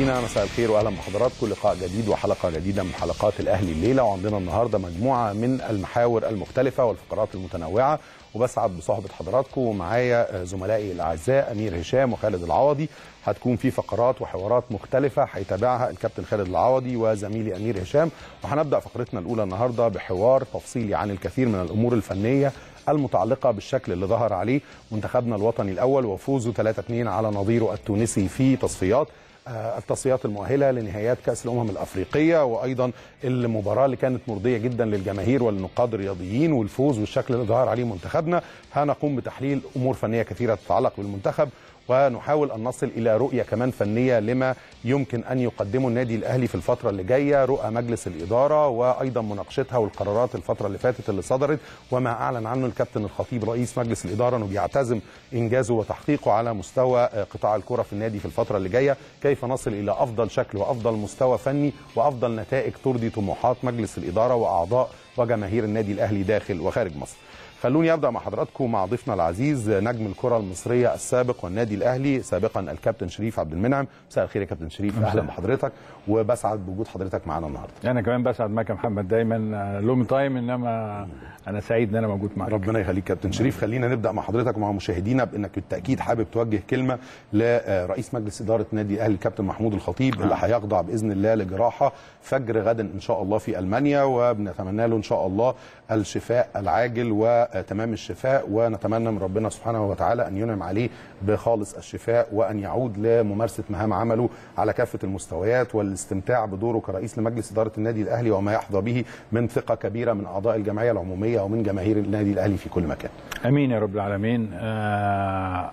مشاهدينا مساء الخير واهلا بحضراتكم. لقاء جديد وحلقة جديدة من حلقات الأهلي الليلة. وعندنا النهارده مجموعة من المحاور المختلفة والفقرات المتنوعة. وبسعد بصحبه حضراتكم ومعايا زملائي الأعزاء أمير هشام وخالد العوضي. هتكون في فقرات وحوارات مختلفة هيتابعها الكابتن خالد العوضي وزميلي أمير هشام. وهنبدأ فقرتنا الأولى النهارده بحوار تفصيلي عن الكثير من الأمور الفنية المتعلقة بالشكل اللي ظهر عليه منتخبنا الوطني الأول وفوزه 3-2 على نظيره التونسي في تصفيات. التصفيات المؤهلة لنهائيات كأس الأمم الأفريقية وأيضا المباراة اللي كانت مرضية جدا للجماهير والنقاد الرياضيين والفوز والشكل اللي ظهر عليه منتخبنا. هنقوم بتحليل أمور فنية كثيرة تتعلق بالمنتخب. ونحاول أن نصل إلى رؤية كمان فنية لما يمكن أن يقدمه النادي الأهلي في الفترة اللي جاية رؤى مجلس الإدارة وأيضا مناقشتها والقرارات الفترة اللي فاتت اللي صدرت وما أعلن عنه الكابتن الخطيب رئيس مجلس الإدارة أنه بيعتزم إنجازه وتحقيقه على مستوى قطاع الكرة في النادي في الفترة اللي جاية. كيف نصل إلى أفضل شكل وأفضل مستوى فني وأفضل نتائج ترضي طموحات مجلس الإدارة وأعضاء وجماهير النادي الأهلي داخل وخارج مصر. خلوني ابدا مع حضراتكم مع ضيفنا العزيز نجم الكرة المصرية السابق والنادي الأهلي سابقا الكابتن شريف عبد المنعم. مساء الخير يا كابتن شريف. أهلا بحضرتك. وبسعد بوجود حضرتك معانا النهارده. أنا كمان بسعد معاك يا محمد. دايما long time إنما أنا سعيد إن أنا موجود معاك. ربنا يخليك كابتن شريف. خلينا نبدأ مع حضرتك ومع مشاهدينا بإنك بالتأكيد حابب توجه كلمة لرئيس مجلس إدارة النادي الأهلي الكابتن محمود الخطيب اللي هيخضع بإذن الله لجراحة فجر غدا إن شاء الله في ألمانيا وبنتمنى له إن شاء الله الشفاء العاجل وتمام الشفاء ونتمنى من ربنا سبحانه وتعالى أن ينعم عليه بخالص الشفاء وأن يعود لممارسة مهام عمله على كافة المستويات والاستمتاع بدوره كرئيس لمجلس إدارة النادي الأهلي وما يحظى به من ثقة كبيرة من أعضاء الجمعية العمومية ومن جماهير النادي الأهلي في كل مكان. آمين يا رب العالمين. آه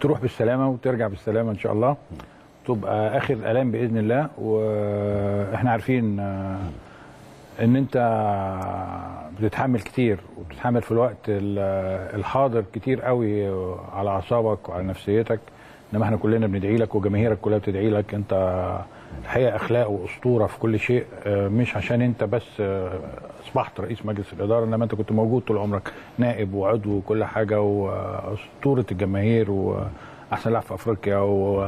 تروح بالسلامة وترجع بالسلامة إن شاء الله. تبقى آخر الام بإذن الله وإحنا عارفين آه إن أنت بتتحمل كتير وبتتحمل في الوقت الحاضر كتير قوي على أعصابك وعلى نفسيتك. إنما إحنا كلنا بندعي لك وجماهيرك كلها بتدعي لك. أنت الحقيقة أخلاق وأسطورة في كل شيء مش عشان أنت بس أصبحت رئيس مجلس الإدارة إنما أنت كنت موجود طول عمرك نائب وعضو وكل حاجة وأسطورة الجماهير وأحسن لاعب في أفريقيا و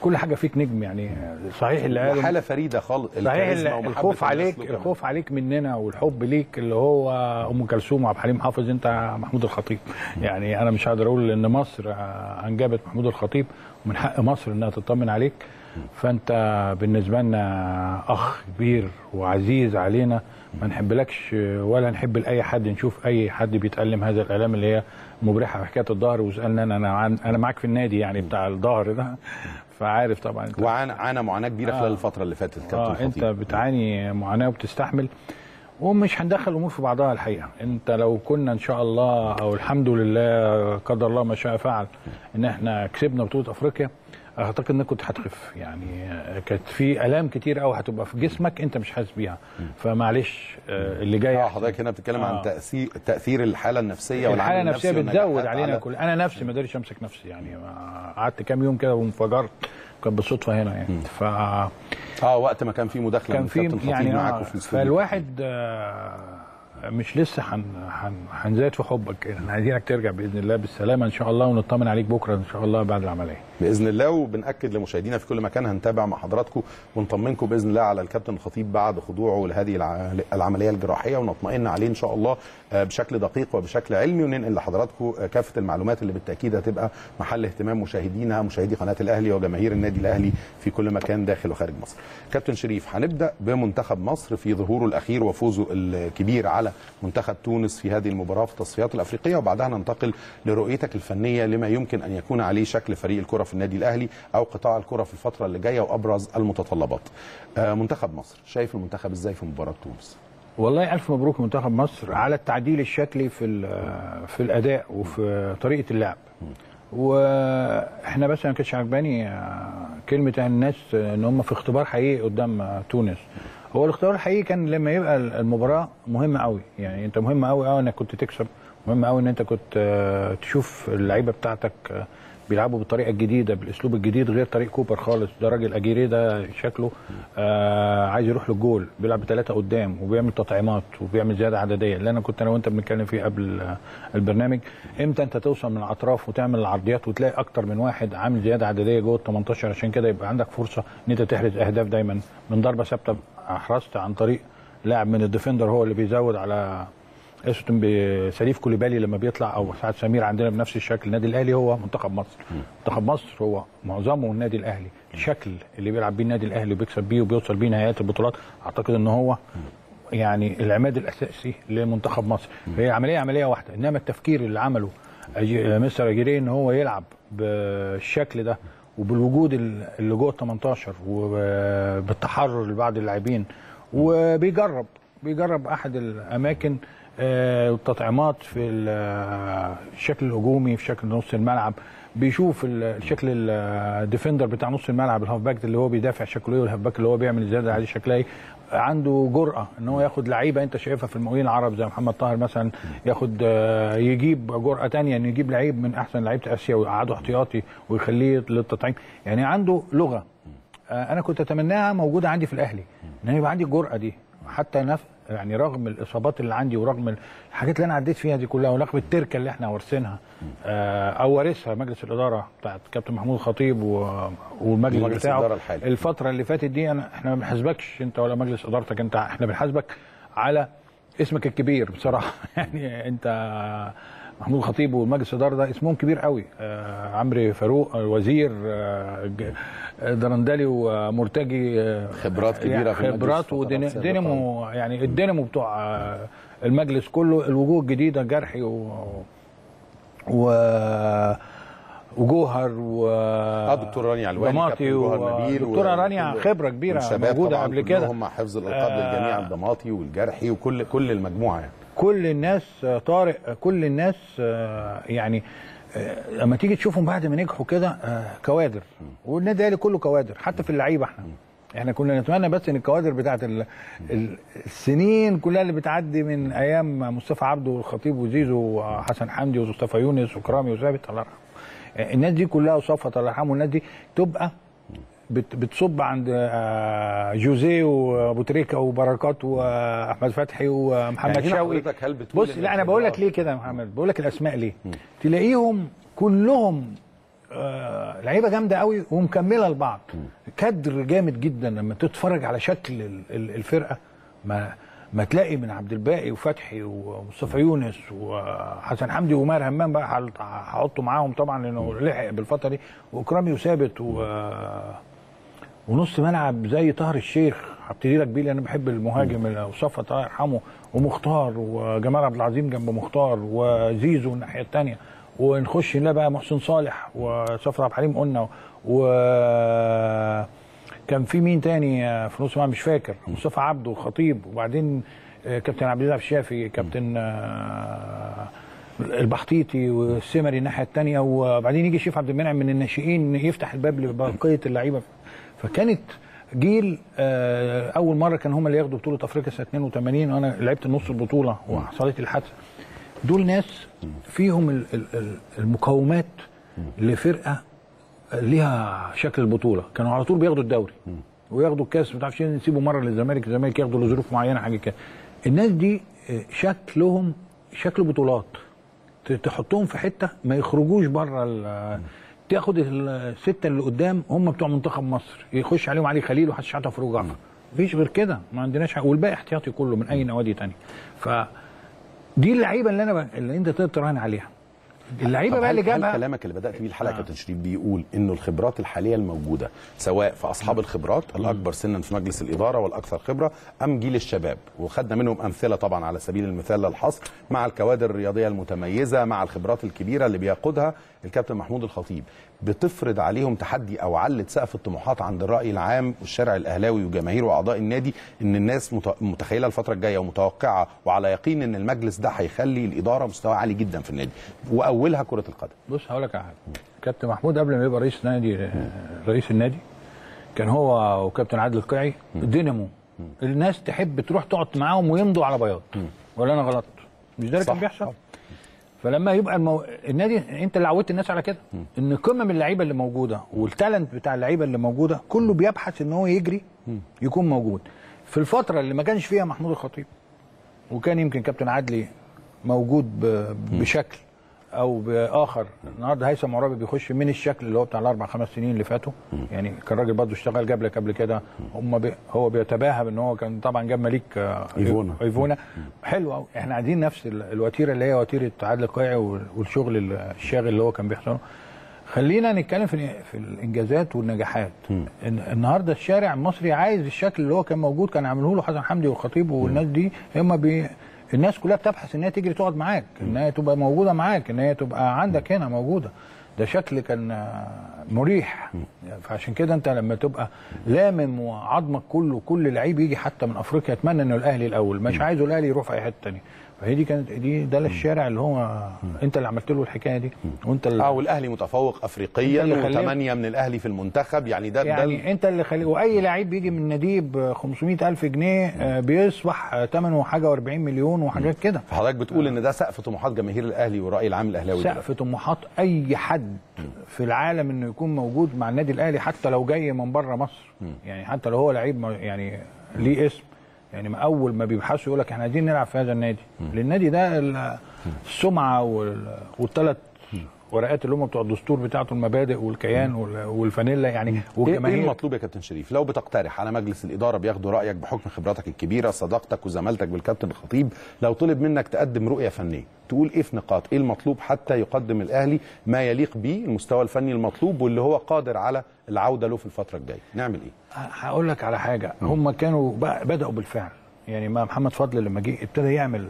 كل حاجة فيك نجم يعني. صحيح اللي قاله. حاله فريدة خالص صحيح الخوف عليك الخوف عليك مننا والحب ليك اللي هو أم كلثوم وعبد الحليم حافظ. أنت محمود الخطيب. يعني أنا مش هقدر أقول إن مصر أنجبت محمود الخطيب ومن حق مصر إنها تطمن عليك. فانت بالنسبة لنا أخ كبير وعزيز علينا ما نحبلكش ولا نحب لأي حد نشوف أي حد بيتألم هذا الالام اللي هي مبرحة حكايه الظهر وسألنا أنا أنا معاك في النادي يعني بتاع الظهر ده فعارف طبعا أنت. وعانى عانى معاناة كبيرة آه. خلال الفترة اللي فاتت كابتن آه أنت بتعاني معاناة وبتستحمل ومش هندخل الأمور في بعضها الحقيقة. أنت لو كنا إن شاء الله أو الحمد لله قدر الله ما شاء فعل إن إحنا كسبنا بطولة أفريقيا أعتقد إنك كنت هتخف يعني كانت في آلام كتير قوي هتبقى في جسمك أنت مش حاسس بيها. فمعلش اللي جاي آه حضرتك هنا بتتكلم آه. عن تاثير تأثير الحالة النفسية الحالة النفسية بتزود علينا كل أنا نفسي ما قدرتش أمسك نفسي. يعني قعدت كام يوم كده وانفجرت. كان بالصدفة هنا يعني. ف آه وقت ما كان في مداخلة كان في يعني معاكم في فالواحد آه مش لسه هنزاد في حبك إحنا عايزينك ترجع بإذن الله بالسلامة إن شاء الله ونطمن عليك بكرة إن شاء الله بعد العملية بإذن الله وبنأكد لمشاهدينا في كل مكان هنتابع مع حضراتكم ونطمنكم بإذن الله على الكابتن الخطيب بعد خضوعه لهذه العملية الجراحية ونطمئن عليه إن شاء الله بشكل دقيق وبشكل علمي وننقل لحضراتكم كافة المعلومات اللي بالتأكيد هتبقى محل اهتمام مشاهدينا مشاهدي قناة الأهلي وجماهير النادي الأهلي في كل مكان داخل وخارج مصر. كابتن شريف هنبدأ بمنتخب مصر في ظهوره الأخير وفوزه الكبير على منتخب تونس في هذه المباراة في التصفيات الأفريقية وبعدها ننتقل لرؤيتك الفنية لما يمكن أن يكون عليه شكل فريق الكرة في النادي الأهلي أو قطاع الكرة في الفترة اللي جاية وأبرز المتطلبات. منتخب مصر شايف المنتخب إزاي في مباراة تونس؟ والله ألف مبروك منتخب مصر على التعديل الشكلي في في الأداء وفي طريقة اللعب. وإحنا بس ما كانتش عجباني كلمة الناس إن هم في اختبار حقيقي قدام تونس. هو الاختيار الحقيقي كان لما يبقى المباراة مهمه قوي. يعني انت مهم قوي قوي انك كنت تكسب. مهم قوي ان انت كنت تشوف اللعيبة بتاعتك بيلعبوا بالطريقة الجديدة بالأسلوب الجديد غير طريق كوبر خالص. ده راجل أجيري ده شكله آه عايز يروح للجول بيلعب بثلاثه قدام وبيعمل تطعيمات وبيعمل زيادة عددية. اللي أنا كنت أنا وأنت بنتكلم فيه قبل آه، البرنامج. إمتى أنت توصل من الأطراف وتعمل العرضيات وتلاقي أكتر من واحد عامل زيادة عددية جوه ال 18 عشان كده يبقى عندك فرصة إن أنت تحرز أهداف دايما من ضربة ثابتة أحرزت عن طريق لاعب من ال defender هو اللي بيزود على اسوتن بسليف كوليبالي لما بيطلع أو سعد سمير عندنا بنفس الشكل. النادي الأهلي هو منتخب مصر. منتخب مصر هو معظمه النادي الأهلي. الشكل اللي بيلعب بيه النادي الأهلي وبيكسب بيه وبيوصل بيه نهايات البطولات أعتقد إن هو يعني العماد الأساسي لمنتخب مصر. هي عملية عملية واحدة. إنما التفكير اللي عمله مستر اجيري إن هو يلعب بالشكل ده وبالوجود ال- اللي جوه ال 18 وبالتحرر لبعض اللاعبين. وبيجرب بيجرب أحد الأماكن آه، التطعيمات في ال- الشكل الهجومي في شكل نص الملعب. بيشوف ال- الشكل ال defender بتاع نص الملعب ال half back اللي هو بيدافع شكله إيه وال half back اللي هو بيعمل زيادة عليه شكلها إيه. عنده جرأة إن هو ياخد لعيبة أنت شايفها في المقاولين العرب زي محمد طاهر مثلا ياخد آه، يجيب جرأة تانية انه يجيب لعيب من أحسن لعيبة آسيا ويقعده احتياطي ويخليه للتطعيم. يعني عنده لغة آه، أنا كنت أتمناها موجودة عندي في الأهلي إن يبقى عندي الجرأة دي حتى نف... يعني رغم الإصابات اللي عندي ورغم الحاجات اللي أنا عديت فيها دي كلها ورغم التركة اللي إحنا وارثينها آه، أو وارثها مجلس الإدارة بتاعت كابتن محمود خطيب. والمجلس بتاعه. الفترة اللي فاتت دي انا إحنا ما بنحاسبكش أنت ولا مجلس إدارتك انت إحنا بنحاسبك على اسمك الكبير بصراحة يعني أنت محمود خطيب والمجلس الإدارة ده اسمهم كبير قوي. آه عمرو فاروق آه، وزير آه آه، درندلي ومرتجي خبرات كبيرة في المجلس خبرات. ودينامو يعني الدينامو بتوع المجلس كله الوجوه الجديدة جرحي و و وجوهر و آه دكتور رانيا علواني ضماطي كابتن جوهر نبيل دكتورة و- رانيا خبرة كبيرة موجودة قبل كده. مع حفظ الألقاب آه، للجميع الضماطي والجرحي وكل كل المجموعة يعني. كل الناس طارق كل الناس آه، يعني آه، لما تيجي تشوفهم بعد ما نجحوا كده آه، كوادر. والنادي الأهلي كله كوادر حتى في اللعيبة إحنا. إحنا كنا نتمنى بس إن الكوادر بتاعت ال- ال- السنين كلها اللي بتعدي من أيام مصطفى عبده والخطيب وزيزو وحسن حمدي ومصطفى يونس وكرامي وثابت الله يرحمه. الناس دي كلها وصفت الله يرحمه الناس دي تبقى بتصب عند آه، جوزيه وأبو تريكة وبركات وأحمد فتحي ومحمد يعني شوقي. بص لا أنا بقول لك ليه كده يا محمد؟ بقول لك الأسماء ليه؟ تلاقيهم كلهم آه لعيبة جامدة قوي ومكملة لبعض. كادر جامد جدا لما تتفرج على شكل ال- ال- الفرقة. ما ما تلاقي من عبد الباقي وفتحي ومصطفى يونس وحسن حمدي وماهر همام بقى هحطه معاهم طبعا لأنه لحق بالفترة دي. واكرامي وثابت و ونص ملعب زي طاهر الشيخ هبتدي لك بيه لأن بحب المهاجم وصفت الله يرحمه ومختار وجمال عبد العظيم جنب مختار وزيزو الناحية الثانية ونخش نلاقي بقى محسن صالح وصفر عبد الحليم قلنا و كان في مين تاني في نص مش فاكر. مصطفى عبده وخطيب. وبعدين كابتن عبد الله الشافي كابتن البحطيطي والسمري الناحية الثانية وبعدين يجي شيف عبد المنعم من الناشئين يفتح الباب لبقية اللعيبة. فكانت جيل آه، أول مرة كان هم اللي ياخدوا بطولة أفريقيا سنة 82 وأنا لعبت نص البطولة وحصلت الحادثة. دول ناس فيهم ال- ال- ال- المقومات لفرقة ليها شكل البطولة. كانوا على طول بياخدوا الدوري وياخدوا الكاس ما تعرفش نسيبوا مرة للزمالك الزمالك ياخدوا لظروف معينة حاجة كده. الناس دي آه، شكلهم شكل بطولات. تحطهم في حتة ما يخرجوش بره تاخد الستة اللي قدام هم بتوع منتخب مصر. يخش عليهم علي خليل وحسن شحاتة وفاروق جعفر. مفيش غير كده. ما عندناش حاجة والباقي احتياطي كله من أي نوادي تاني ف دي اللعيبة اللي أنا ب... اللي أنت تقدر تراهن عليها. اللعيبة بقى اللي جابها كلامك اللي بدأت بيه الحلقة آه. كابتن شريف بيقول إنه الخبرات الحالية الموجودة سواء في أصحاب الخبرات الأكبر سنا في مجلس الإدارة والأكثر خبرة أم جيل الشباب. وخدنا منهم أمثلة طبعا على سبيل المثال للحصر مع الكوادر الرياضية المتميزة مع الخبرات الكبيرة اللي بيقودها الكابتن محمود الخطيب بتفرض عليهم تحدي أو علت سقف الطموحات عند الرأي العام والشارع الأهلاوي وجماهيره وأعضاء النادي إن الناس مت- متخيلة الفترة الجاية ومتوقعة وعلى يقين إن المجلس ده هيخلي الإدارة مستوى عالي جدا في النادي. وأولها كرة القدم. بص هقول لك على حاجة. كابتن محمود قبل ما يبقى رئيس نادي رئيس النادي كان هو وكابتن عادل القيعي دينامو. الناس تحب تروح تقعد معاهم ويمضوا على بياض. ولا أنا غلط مش ده اللي. كان بيحصل؟ فلما يبقى المو... النادي انت اللي عودت الناس على كده ان قمم اللعيبة اللي موجودة والتالنت بتاع اللعيبة اللي موجودة كله بيبحث إن هو يجري يكون موجود. في الفترة اللي ما كانش فيها محمود الخطيب وكان يمكن كابتن عدلي موجود ب... بشكل أو باخر. النهارده هيثم عرابي بيخش من الشكل اللي هو بتاع الاربع خمس سنين اللي فاتوا. يعني كان راجل برضه اشتغل جاب لك قبل كده. هم بي هو بيتباهى بان هو كان طبعا جاب مليك آه، إيفونا. إيفونا. حلو قوي إحنا عايزين نفس ال- الوتيرة اللي هي وتيرة عادل القيعي وال- والشغل ال- الشاغل اللي هو كان بيحصل خلينا نتكلم في في الإنجازات والنجاحات. إن النهارده الشارع المصري عايز الشكل اللي هو كان موجود كان عامله له حسن حمدي والخطيب والناس دي هم بي الناس كلها بتبحث إن هي تجري تقعد معاك إن هي تبقى موجودة معاك إن هي تبقى عندك هنا موجودة. ده شكل كان مريح. فعشان كده أنت لما تبقى لامم وعظمك كله كل لعيب يجي حتى من أفريقيا يتمنى إنه الأهلي الأول. مش عايزه الأهلي يروح في أي حتة ثانية فهي دي كانت دي ده الشارع اللي هو انت اللي عملت له الحكاية دي. وانت اللي آه والأهلي متفوق افريقيا خليه- وثمانية من الأهلي في المنتخب. يعني ده ده يعني انت اللي خلي وأي لعيب بيجي من ناديه ب 500 ألف جنيه آه، بيصبح آه، ثمنه حاجة و40 مليون وحاجات كده. فحضرتك بتقول إن ده سقف طموحات جماهير الأهلي والراي العام الأهلاوي. سقف طموحات أي حد في العالم إنه يكون موجود مع النادي الأهلي حتى لو جاي من بره مصر. يعني حتى لو هو لعيب يعني ليه اسم. يعني ما أول ما بيبحثوا يقول لك إحنا عايزين نلعب في هذا النادي. لأن النادي ده ال- السمعة وال- والثلاث ورقات اللي هم بتوع الدستور بتاعته المبادئ والكيان وال- والفانيلا يعني. إيه إيه والجماهير المطلوب يا كابتن شريف؟ لو بتقترح على مجلس الإدارة بياخدوا رأيك بحكم خبراتك الكبيرة صداقتك وزمالتك بالكابتن الخطيب لو طلب منك تقدم رؤية فنية تقول إيه في نقاط؟ إيه المطلوب حتى يقدم الأهلي ما يليق به المستوى الفني المطلوب واللي هو قادر على العودة له في الفترة الجاية؟ نعمل إيه؟ هقول لك على حاجة. هم كانوا بدأوا بالفعل. يعني ما محمد فضل لما جه ابتدى يعمل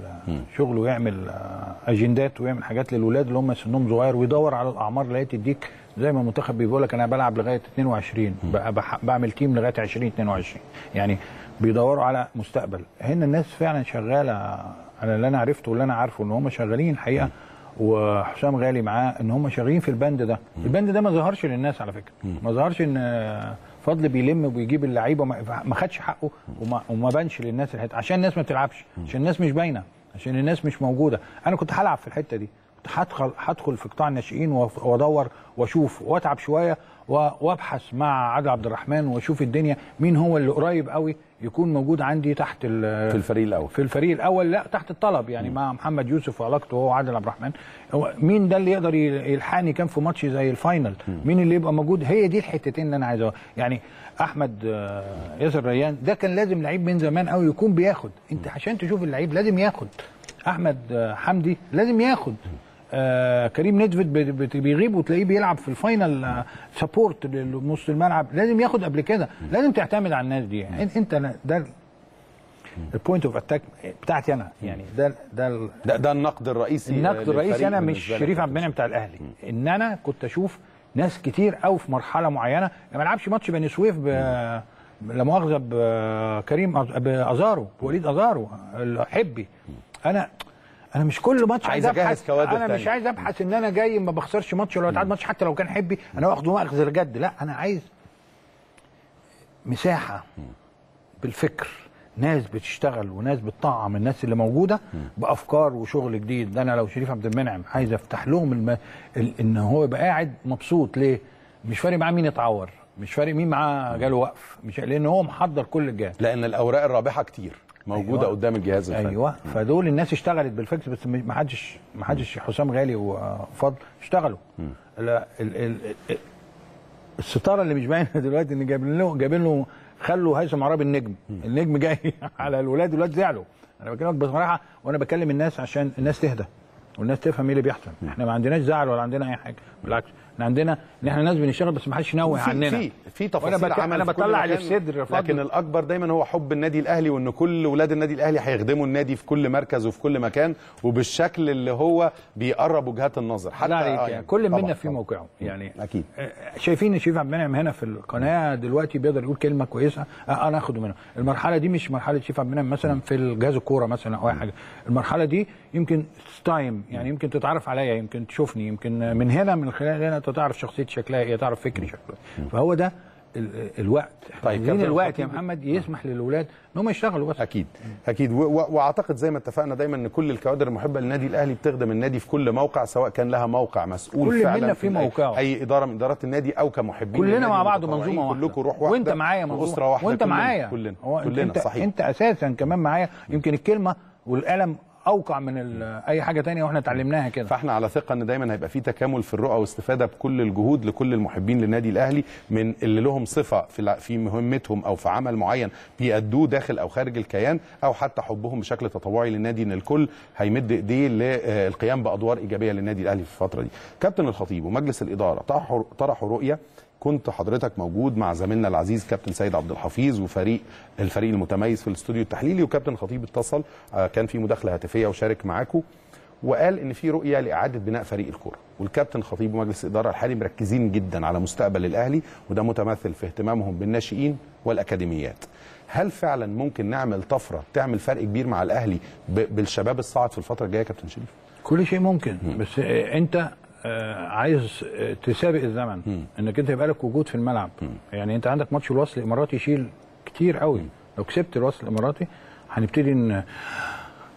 شغل ويعمل آه، أجندات ويعمل حاجات للولاد اللي هم سنهم صغير ويدور على الأعمار اللي هي تديك زي ما المنتخب بيقول لك أنا بلعب لغاية 22 بقى بح- بعمل تيم لغاية 20 22 يعني بيدوروا على مستقبل. هنا الناس فعلا شغالة على اللي أنا عرفته واللي أنا عارفه إن هم شغالين الحقيقة. وحسام غالي معاه إن هم شغالين في البند ده. البند ده ما ظهرش للناس على فكرة. ما ظهرش إن فضل بيلم وبيجيب اللعيبة ما خدش حقه وما, وما بانش للناس الحته عشان الناس ما بتلعبش عشان الناس مش باينة عشان الناس مش موجودة. أنا كنت هلعب في الحتة دي. هدخل هدخل في قطاع الناشئين وأدور وأشوف وأتعب شوية وابحث مع عادل عبد الرحمن واشوف الدنيا مين هو اللي قريب قوي يكون موجود عندي تحت في الفريق الأول. في الفريق الأول لا تحت الطلب يعني مع محمد يوسف وعلاقته هو وعادل عبد الرحمن. مين ده اللي يقدر يلحقني كان في ماتش زي ال final؟ مين اللي يبقى موجود؟ هي دي الحتتين اللي أنا عايزها يعني أحمد آه، ياسر ريان ده كان لازم لعيب من زمان قوي يكون بياخد. أنت عشان تشوف اللعيب لازم ياخد. أحمد آه، حمدي لازم ياخد. آه كريم بي- بيغيب وتلاقيه بيلعب في ال final آه support لنص الملعب. لازم ياخد قبل كده. لازم تعتمد على الناس دي. يعني انت ده ال point of attack بتاعتي أنا. يعني ده ده ده, ده النقد الرئيسي النقد الرئيسي أنا مش شريف عبد المنعم بتاع الأهلي. إن أنا كنت أشوف ناس كتير قوي في مرحلة معينة ما لعبش ماتش بني سويف ب لا مؤاخذة بكريم بأزارو بوليد أزارو الحبي. أنا أنا مش كل ماتش عايز عايز أبحث. كوادر أنا مش تانية. عايز أبحث إن أنا جاي ما بخسرش ماتش ولا بتعاد ماتش حتى لو كان حبي أنا واخده مؤاخذه الجد لا أنا عايز مساحة بالفكر. ناس بتشتغل وناس بتطعم الناس اللي موجودة بأفكار وشغل جديد. ده أنا لو شريف عبد المنعم عايز أفتح لهم الم... ال... إن هو يبقى قاعد مبسوط. ليه؟ مش فارق معاه مين يتعور مش فارق مين معاه جاله وقف مش لأن هو محضر كل الجهاز لأن الأوراق الرابحة كتير. موجودة أيوة. قدام الجهاز الفني. أيوه. فدول الناس اشتغلت بالفكر بس ما حدش ما حدش حسام غالي وفضل اشتغلوا. لا ال ال ال الستارة اللي مش باينة دلوقتي إن جايبين له جايبين له خلوا هيثم عرابي النجم. النجم جاي على الولاد الولاد زعلوا. أنا بكلمك بصراحة وأنا بكلم الناس عشان الناس تهدى والناس تفهم إيه اللي بيحصل. إحنا ما عندناش زعل ولا عندنا أي حاجة. بالعكس. إحنا عندنا ان إحنا ناس بنشتغل بس ما حدش ينوه عننا. في في تفاصيل بك- عمل كل بطلع اللي في صدر. لكن الأكبر دايما هو حب النادي الأهلي وإن كل ولاد النادي الأهلي هيخدموا النادي في كل مركز وفي كل مكان وبالشكل اللي هو بيقرب وجهات النظر. حتى عليك آه يعني كل طبعاً، منا في. موقعه يعني. أكيد. آه، شايفين إن شريف عبد المنعم هنا في القناة دلوقتي بيقدر يقول كلمة كويسة آه، أنا آخده منه. المرحلة دي مش مرحلة شريف عبد المنعم مثلا في الجهاز الكورة مثلا أو أي حاجة. المرحلة دي يمكن تايم يعني يمكن تتعرف عليا يمكن تشوفني يمكن من هنا من خلال هنا تعرف شخصيتي شكلها إيه تعرف فكري شكله. إيه. فهو ده ال- الوقت. طيب، كابتن الوقت يا. محمد يسمح للاولاد إن هم يشتغلوا بس؟ أكيد أكيد. وأعتقد زي ما اتفقنا دايما إن كل الكوادر المحبة للنادي الأهلي بتخدم النادي في كل موقع سواء كان لها موقع مسؤول كل فعلا في أي- موقعه. أي إدارة من إدارات النادي أو كمحبين كلنا مع بعض منظومة واحدة. كلكم روح واحدة وأنت معايا منظومة. وأنت كلنا- معايا. كلنا كلنا أنت صحيح. أنت أساسا كمان معايا. يمكن الكلمة والقلم أوقع من أي حاجة تانية وإحنا اتعلمناها كده فإحنا على ثقة إن دايما هيبقى في تكامل في الرؤى واستفادة بكل الجهود لكل المحبين للنادي الأهلي من اللي لهم صفة في في مهمتهم أو في عمل معين بيأدوه داخل أو خارج الكيان أو حتى حبهم بشكل تطوعي للنادي إن الكل هيمد إيديه للقيام بأدوار إيجابية للنادي الأهلي في الفترة دي. كابتن الخطيب ومجلس الإدارة طرحوا رؤية كنت حضرتك موجود مع زميلنا العزيز كابتن سيد عبد الحفيظ وفريق الفريق المتميز في الاستوديو التحليلي وكابتن الخطيب اتصل آه، كان في مداخلة هاتفية وشارك معاكم وقال إن في رؤية لإعادة بناء فريق الكورة. والكابتن خطيب ومجلس الإدارة الحالي مركزين جدا على مستقبل الأهلي وده متمثل في اهتمامهم بالناشئين والأكاديميات. هل فعلا ممكن نعمل طفرة تعمل فرق كبير مع الأهلي بالشباب الصاعد في الفترة الجاية كابتن شريف؟ كل شيء ممكن بس آه، أنت عايز آه، تسابق الزمن. إنك أنت يبقى لك وجود في الملعب. يعني أنت عندك ماتش الوصل الإماراتي يشيل كتير قوي. لو كسبت الوصل الإماراتي هنبتدي ن...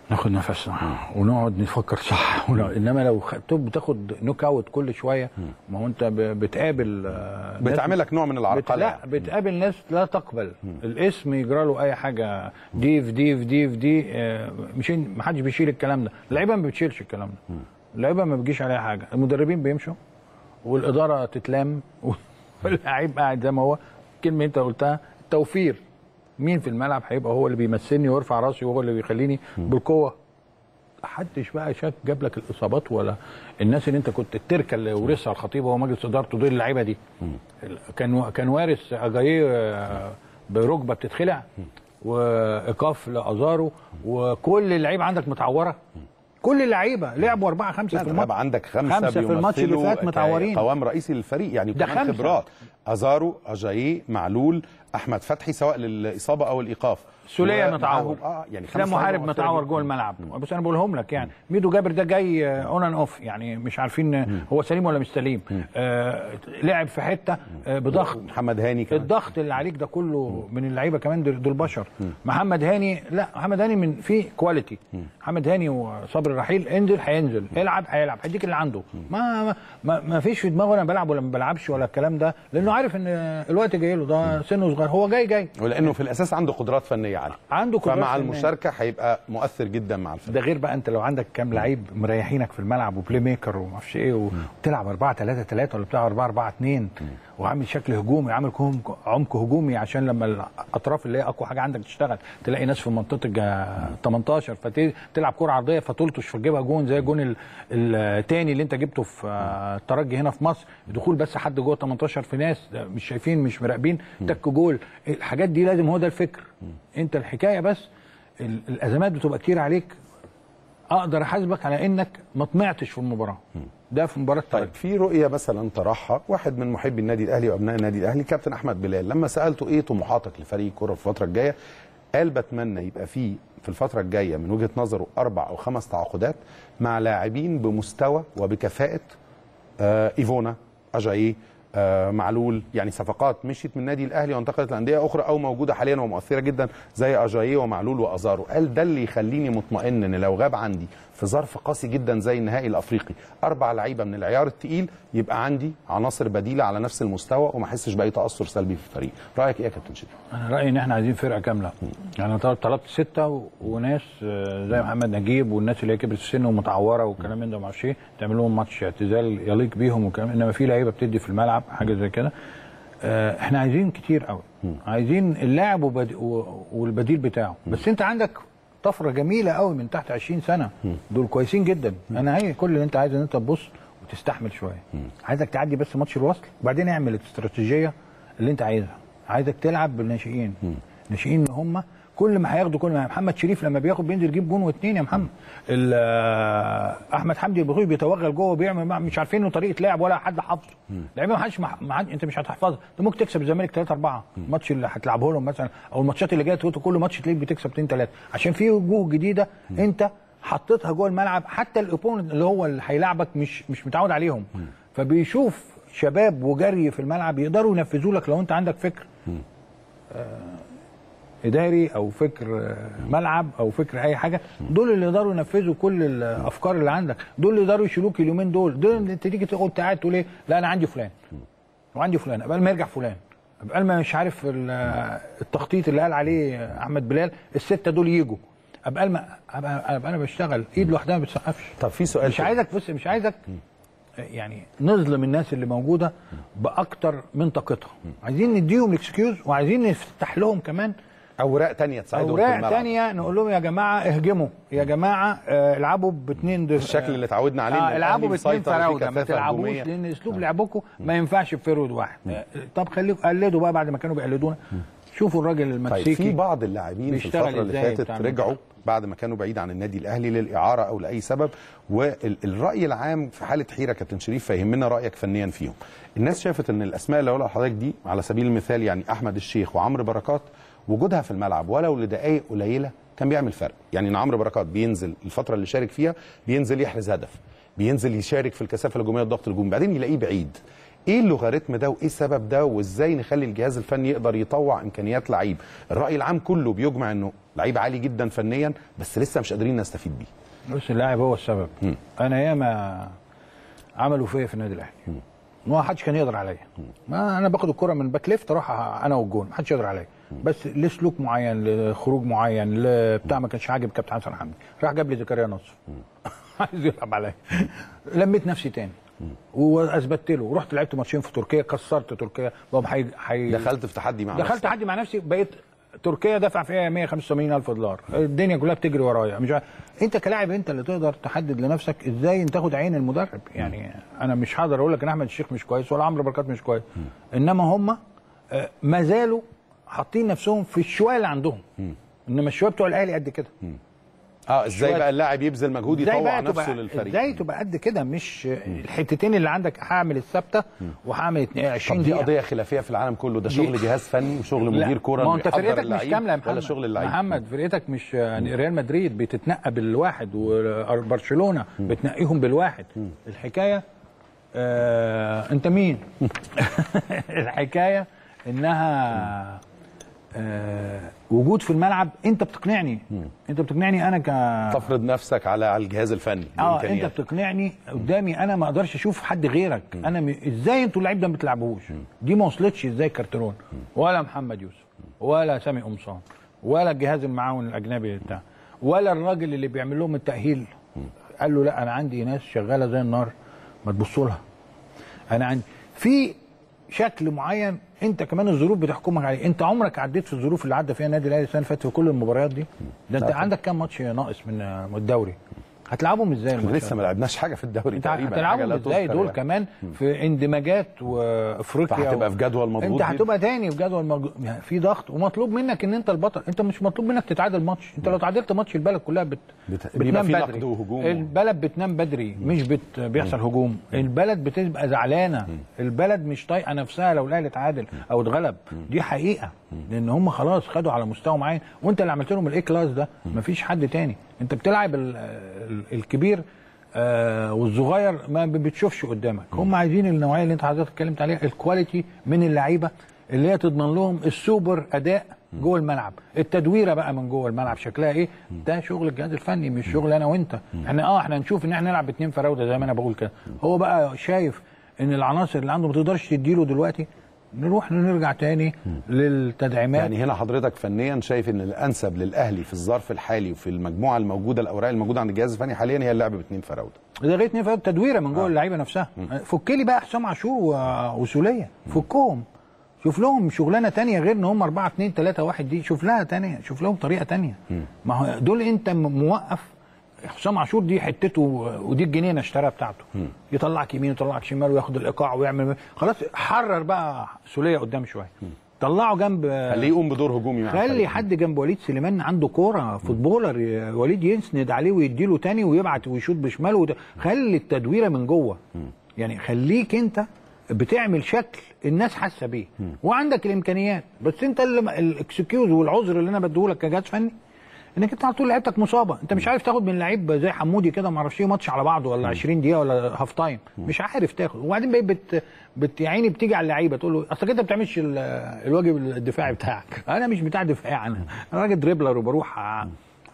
ناخد نفسنا ونقعد نفكر صح. ونقعد. إنما لو بتاخد knock out كل شوية ما هو أنت بتقابل آه، ناس بتعملك نوع من بت... العرقله لا بتقابل ناس لا تقبل. الاسم يجرى له أي حاجة. دي في دي في دي في دي آه، مش ما حدش بيشيل الكلام ده. اللعيبه ما بتشيلش الكلام ده. اللعيبة ما بيجيش عليها حاجة. المدربين بيمشوا والإدارة تتلام واللعيب قاعد زي ما هو. كلمة أنت قلتها التوفير. مين في الملعب هيبقى هو اللي بيمثلني ويرفع راسي وهو اللي بيخليني بالقوة؟ محدش بقى شاك جاب لك الإصابات ولا الناس اللي أنت كنت التركة اللي ورثها الخطيب وهو مجلس ادارته دول اللعيبة دي. كان كان وارث أجاييه آه، بركبه بتتخلع. وإيقاف لأزارو. وكل اللعيبة عندك متعورة. كل اللعيبة لعبوا أربعة خمسة في لا الماتش طبعا عندك خمسة, خمسة في الماتش اللي فات متعورين. قوام رئيسي للفريق يعني ده خمسة. خبرات أزارو اجاييه معلول أحمد فتحي سواء للإصابة أو الإيقاف سوليه متعور آه يعني خمسة محارب متعور. جوه الملعب. بس أنا بقولهم لك يعني ميدو جابر ده جاي on and off يعني مش عارفين آه، هو سليم ولا مش سليم. آه لعب في حتة آه بضغط. محمد هاني كمان. الضغط اللي عليك ده كله من اللعيبة كمان دول بشر. محمد هاني لا محمد هاني من في quality محمد هاني وصبري رحيل انزل هينزل. العب هيلعب. هيديك اللي عنده. ما ما, ما, ما فيش في دماغه أنا بلعب ولا ما بلعبش ولا الكلام ده لأنه عارف إن الوقت جاي له ده سنه صغير. هو جاي جاي. ولأنه في الأساس عنده قدرات فنية. عاليه عنده فمع. المشاركة هيبقى مؤثر جدا مع الفريق. ده غير بقى انت لو عندك كام لعيب مريحينك في الملعب و playmaker وما أعرفش إيه وتلعب 4 3 3 ولا بتلعب 4 4 2 وعامل شكل هجومي عامل عمق هجومي عشان لما الأطراف اللي هي أقوى حاجة عندك تشتغل. تلاقي ناس في منطقة الج- 18 فتلعب كرة عرضية فتلطش فتجيبها جون زي الجون ال- التاني اللي انت جبته في آه، الترجي هنا في مصر. دخول بس حد جوه 18 في ناس مش شايفين مش مراقبين تك جول. الحاجات دي لازم هو ده الفكر. انت الحكاية بس ال- الازمات بتبقى كتير عليك. أقدر احاسبك على انك ما طمعتش في المباراة. ده في مباراة طيب في رؤية مثلا طرحها واحد من محبي النادي الأهلي وأبناء النادي الأهلي كابتن أحمد بلال. لما سألته إيه طموحاتك لفريق الكره في الفترة الجاية قال بتمنى يبقى في في الفترة الجاية من وجهة نظره أربع أو خمس تعاقدات مع لاعبين بمستوى وبكفاءة آه إيفونا اجاييه معلول. يعني صفقات مشيت من النادي الأهلي وانتقلت لأندية أخرى أو موجودة حاليا ومؤثرة جدا زي اجاييه ومعلول وأزارو. قال ده اللي يخليني مطمئن إن لو غاب عندي في ظرف قاسي جدا زي النهائي الأفريقي أربع لعيبة من العيار الثقيل يبقى عندي عناصر بديلة على نفس المستوى وما أحسش بأي تأثر سلبي في الفريق. رأيك إيه يا كابتن شريف؟ أنا رأيي إن إحنا عايزين فرقة كاملة. يعني طلبت ستة وناس آه، زي محمد نجيب والناس اللي هي كبرت السن ومتعورة والكلام ده ما أعرفش إيه تعمل لهم ماتش اعتزال يليق بيهم وكلام. إنما في لعيبة بتدي في الملعب حاجة زي كده. آه، إحنا عايزين كتير قوي. عايزين اللاعب وبد... والبديل بتاعه. بس انت عندك طفرة جميلة قوي من تحت 20 سنة. دول كويسين جدا. أنا هي كل اللي انت عايز ان انت تبص وتستحمل شوية. عايزك تعدي بس ماتش الوصل وبعدين اعمل الاستراتيجية اللي انت عايزها. عايزك تلعب بالناشئين. الناشئين هم كل ما هياخدوا كل ما محمد شريف لما بياخد بينزل يجيب جون واثنين يا محمد. آه، أحمد حمدي البخاري بيتوغل جوه وبيعمل مع- مش عارفين له طريقة لعب ولا حد حافظه. لعيبه ما حدش مح- ما حد- أنت مش هتحفظها. أنت ممكن تكسب الزمالك 3 4 الماتش اللي هتلعبه لهم مثلا أو الماتشات اللي جاية كل ماتش تلاقيك بتكسب 2 3 عشان في وجوه جديدة أنت حطيتها جوه الملعب. حتى الأوبوننت اللي هو اللي هيلاعبك مش مش متعود عليهم. فبيشوف شباب وجري في الملعب يقدروا ينفذوا لك لو أنت عندك فكر. آه، إداري أو فكر آه، ملعب أو فكر أي حاجة دول اللي يقدروا ينفذوا كل الأفكار اللي عندك. دول اللي يقدروا يشيلوك اليومين دول. دول اللي أنت تيجي تقعد قاعد تقول إيه؟ لا أنا عندي فلان. وعندي فلان. قبل ما يرجع فلان. قبل ما مش عارف ال- التخطيط اللي قال عليه أحمد بلال الستة دول يجوا قبل ما ابقى أبقى أنا بشتغل إيد لوحدها ما بتسقفش. طب في سؤال مش عايزك بص مش عايزك يعني نظلم الناس اللي موجودة بأكتر من طاقتها عايزين نديهم ال excuse وعايزين نفتح لهم كمان أوراق تانية تساعدهم في أوراق تانية نقول لهم يا جماعة اهجموا. يا جماعة آه، العبوا باثنين دف... الشكل اللي اتعودنا عليه آه العبوا باثنين فراوده ما تلعبوش. لأن أسلوب لعبكم ما ينفعش ب forward واحد. طب خليكم قلدوا بقى بعد ما كانوا بيقلدونا. شوفوا الراجل طيب المكسيكي في بعض اللاعبين في الفترة اللي فاتت رجعوا بعد ما كانوا بعيد عن النادي الأهلي للإعارة أو لأي سبب. والراي العام في حالة حيرة كابتن شريف فيهمنا رأيك فنيا فيهم. الناس شافت إن الأسماء اللي هقولها لحضرتك دي على سبيل المثال يعني أحمد الشيخ وعمرو بركات وجودها في الملعب ولو لدقائق قليلة كان بيعمل فرق. يعني إن عمرو بركات بينزل الفترة اللي شارك فيها بينزل يحرز هدف بينزل يشارك في الكثافة الهجومية الضغط الهجومي بعدين يلاقيه بعيد. إيه اللوغاريتم ده وإيه السبب ده وإزاي نخلي الجهاز الفني يقدر يطوع إمكانيات لعيب؟ الرأي العام كله بيجمع إنه لعيب عالي جدا فنيا بس لسه مش قادرين نستفيد بيه. بص اللاعب هو السبب. مم. أنا ياما عملوا فيا في النادي الأهلي. ما حدش كان يقدر عليا. ما أنا باخد الكرة من back left أروح أنا والجون. ما حدش يقدر عليا. بس لسلوك معين لخروج معين لبتاع ما كانش عاجب كابتن حسن حمدي. راح جاب لي زكريا نصر. عايز يلعب عليا. لميت نفسي تاني. وأثبتت له. ورحت لعبت ماتشين في تركيا كسرت تركيا. حي... حي... دخلت في تحدي مع دخلت. تحدي مع نفسي. بقيت تركيا دفع فيها 185 ألف دولار. الدنيا كلها بتجري ورايا. مش عارف. انت كلاعب انت اللي تقدر تحدد لنفسك إزاي انت تاخد عين المدرب. يعني أنا مش هقدر أقول لك إن أحمد الشيخ مش كويس ولا عمرو بركات مش كويس. إنما هم آه، ما زالوا حاطين نفسهم في الشوية اللي عندهم. إنما الشوية بتوع الأهلي قد كده. آه إزاي. بقى اللاعب يبذل مجهود يطوع نفسه تبقى للفريق؟ إزاي تبقى قد كده؟ مش الحتتين اللي عندك هعمل الثابتة وهعمل اتنين- 20 طب دي دقيقة. قضية خلافية في العالم كله. ده شغل جهاز فني وشغل لا، مدير كورة. ما انت فرقتك مش كاملة يا محمد. ولا شغل اللعيب. محمد فرقتك مش يعني ريال مدريد بتتنقى بالواحد وبرشلونة بتنقيهم بالواحد. الحكاية آه انت مين؟ الحكاية انها آه وجود في الملعب انت بتقنعني. انت بتقنعني أنا ك تفرض نفسك على على الجهاز الفني آه انت. بتقنعني قدامي أنا ما أقدرش أشوف حد غيرك. أنا م... إزاي أنتوا اللعيب ده ما بتلعبوهوش دي ما وصلتش إزاي كارترون ولا محمد يوسف ولا سامي قمصان ولا الجهاز المعاون الأجنبي بتاع ولا الراجل اللي بيعمل لهم التأهيل. قال له لا أنا عندي ناس شغالة زي النار ما تبصوا لها. أنا عندي في شكل معين انت كمان الظروف بتحكمك عليه. انت عمرك عديت في الظروف اللي عدى فيها النادي الأهلي السنة اللي فاتت في كل المباريات دي؟ ده انت عندك كام ماتش ناقص من من الدوري؟ هتلعبهم إزاي إحنا؟ لسه ما لعبناش حاجة في الدوري انت تقريبا هتلعبهم إزاي؟ دول يعني. كمان في اندماجات وأفريقيا فهتبقى و... في جدول مضغوط انت. هتبقى تاني في جدول مج... يعني في ضغط ومطلوب منك إن أنت البطل أنت مش مطلوب منك تتعادل ماتش. أنت لو تعادلت ماتش البلد كلها بت... بت- بتنام في بدري. نقد وهجوم. البلد بتنام بدري مش بت... بيحصل هجوم. البلد بتبقى زعلانة. البلد مش طايقة نفسها لو الأهلي اتعادل أو اتغلب. دي حقيقة. لأن هم خلاص خدوا على مستوى معين. وأنت اللي عملت لهم ال A class ده؟ مفيش حد تاني. أنت بتلعب ال... ال... الكبير آه والصغير ما بتشوفش قدامك. هم عايزين النوعية اللي انت حضرتك اتكلمت عليها ال quality من اللعيبة اللي هي تضمن لهم السوبر أداء جوه الملعب. التدويرة بقى من جوه الملعب شكلها إيه؟ ده شغل الجهاز الفني مش شغل أنا وأنت. إحنا آه إحنا نشوف إن إحنا نلعب باتنين فراوده زي ما أنا بقول كده. هو بقى شايف إن العناصر اللي عنده ما تقدرش تديله دلوقتي نروح نرجع تاني للتدعيمات. يعني هنا حضرتك فنيا شايف إن الأنسب للأهلي في الظرف الحالي وفي المجموعة الموجودة الأوراق الموجودة عند الجهاز الفني حاليا هي اللعب باثنين فراوده. ده غير اتنين فراوده تدويرة من جوه اللعيبة نفسها. فك لي بقى حسام عاشور وسولية. فكهم. شوف لهم شغلانة تانية غير إن هم 4 2 3 1 دي. شوف لها تانية. شوف لهم طريقة تانية. ما هو دول أنت موقف حسام عاشور دي حتته ودي الجنينه اشتراها بتاعته. يطلعك يمين يطلعك شمال وياخد الإيقاع ويعمل خلاص حرر بقى سولية قدام شوية. طلعه جنب خليه يقوم بدور هجومي مع خلي. حد جنب وليد سليمان عنده كورة فوتبولر وليد يسند عليه ويديله تاني ويبعت ويشوط بشماله وده. خلي التدويرة من جوه. يعني خليك انت بتعمل شكل الناس حاسة بيه. وعندك الإمكانيات. بس انت اللي ال excuse والعذر اللي أنا بديهولك كجهاز فني. انك انت على طول لعيبتك مصابة. انت مش عارف تاخد من لعيب زي حمودي كده ما أعرفش إيه ماتش على بعضه ولا 20 دقيقة ولا half time مش عارف تاخد. وبعدين بقيت بت, بت يا عيني بتيجي على اللعيبة تقول له اصلك أنت ما بتعملش ال- الواجب الدفاعي بتاعك. أنا مش بتاع دفاع أنا أنا راجل dribbler وبروح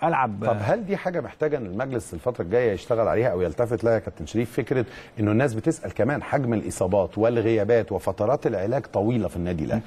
ألعب. طب هل دي حاجة محتاجة إن المجلس الفترة الجاية يشتغل عليها أو يلتفت لها يا كابتن شريف؟ فكرة إنه الناس بتسأل كمان حجم الإصابات والغيابات وفترات العلاج طويلة في النادي الأهلي.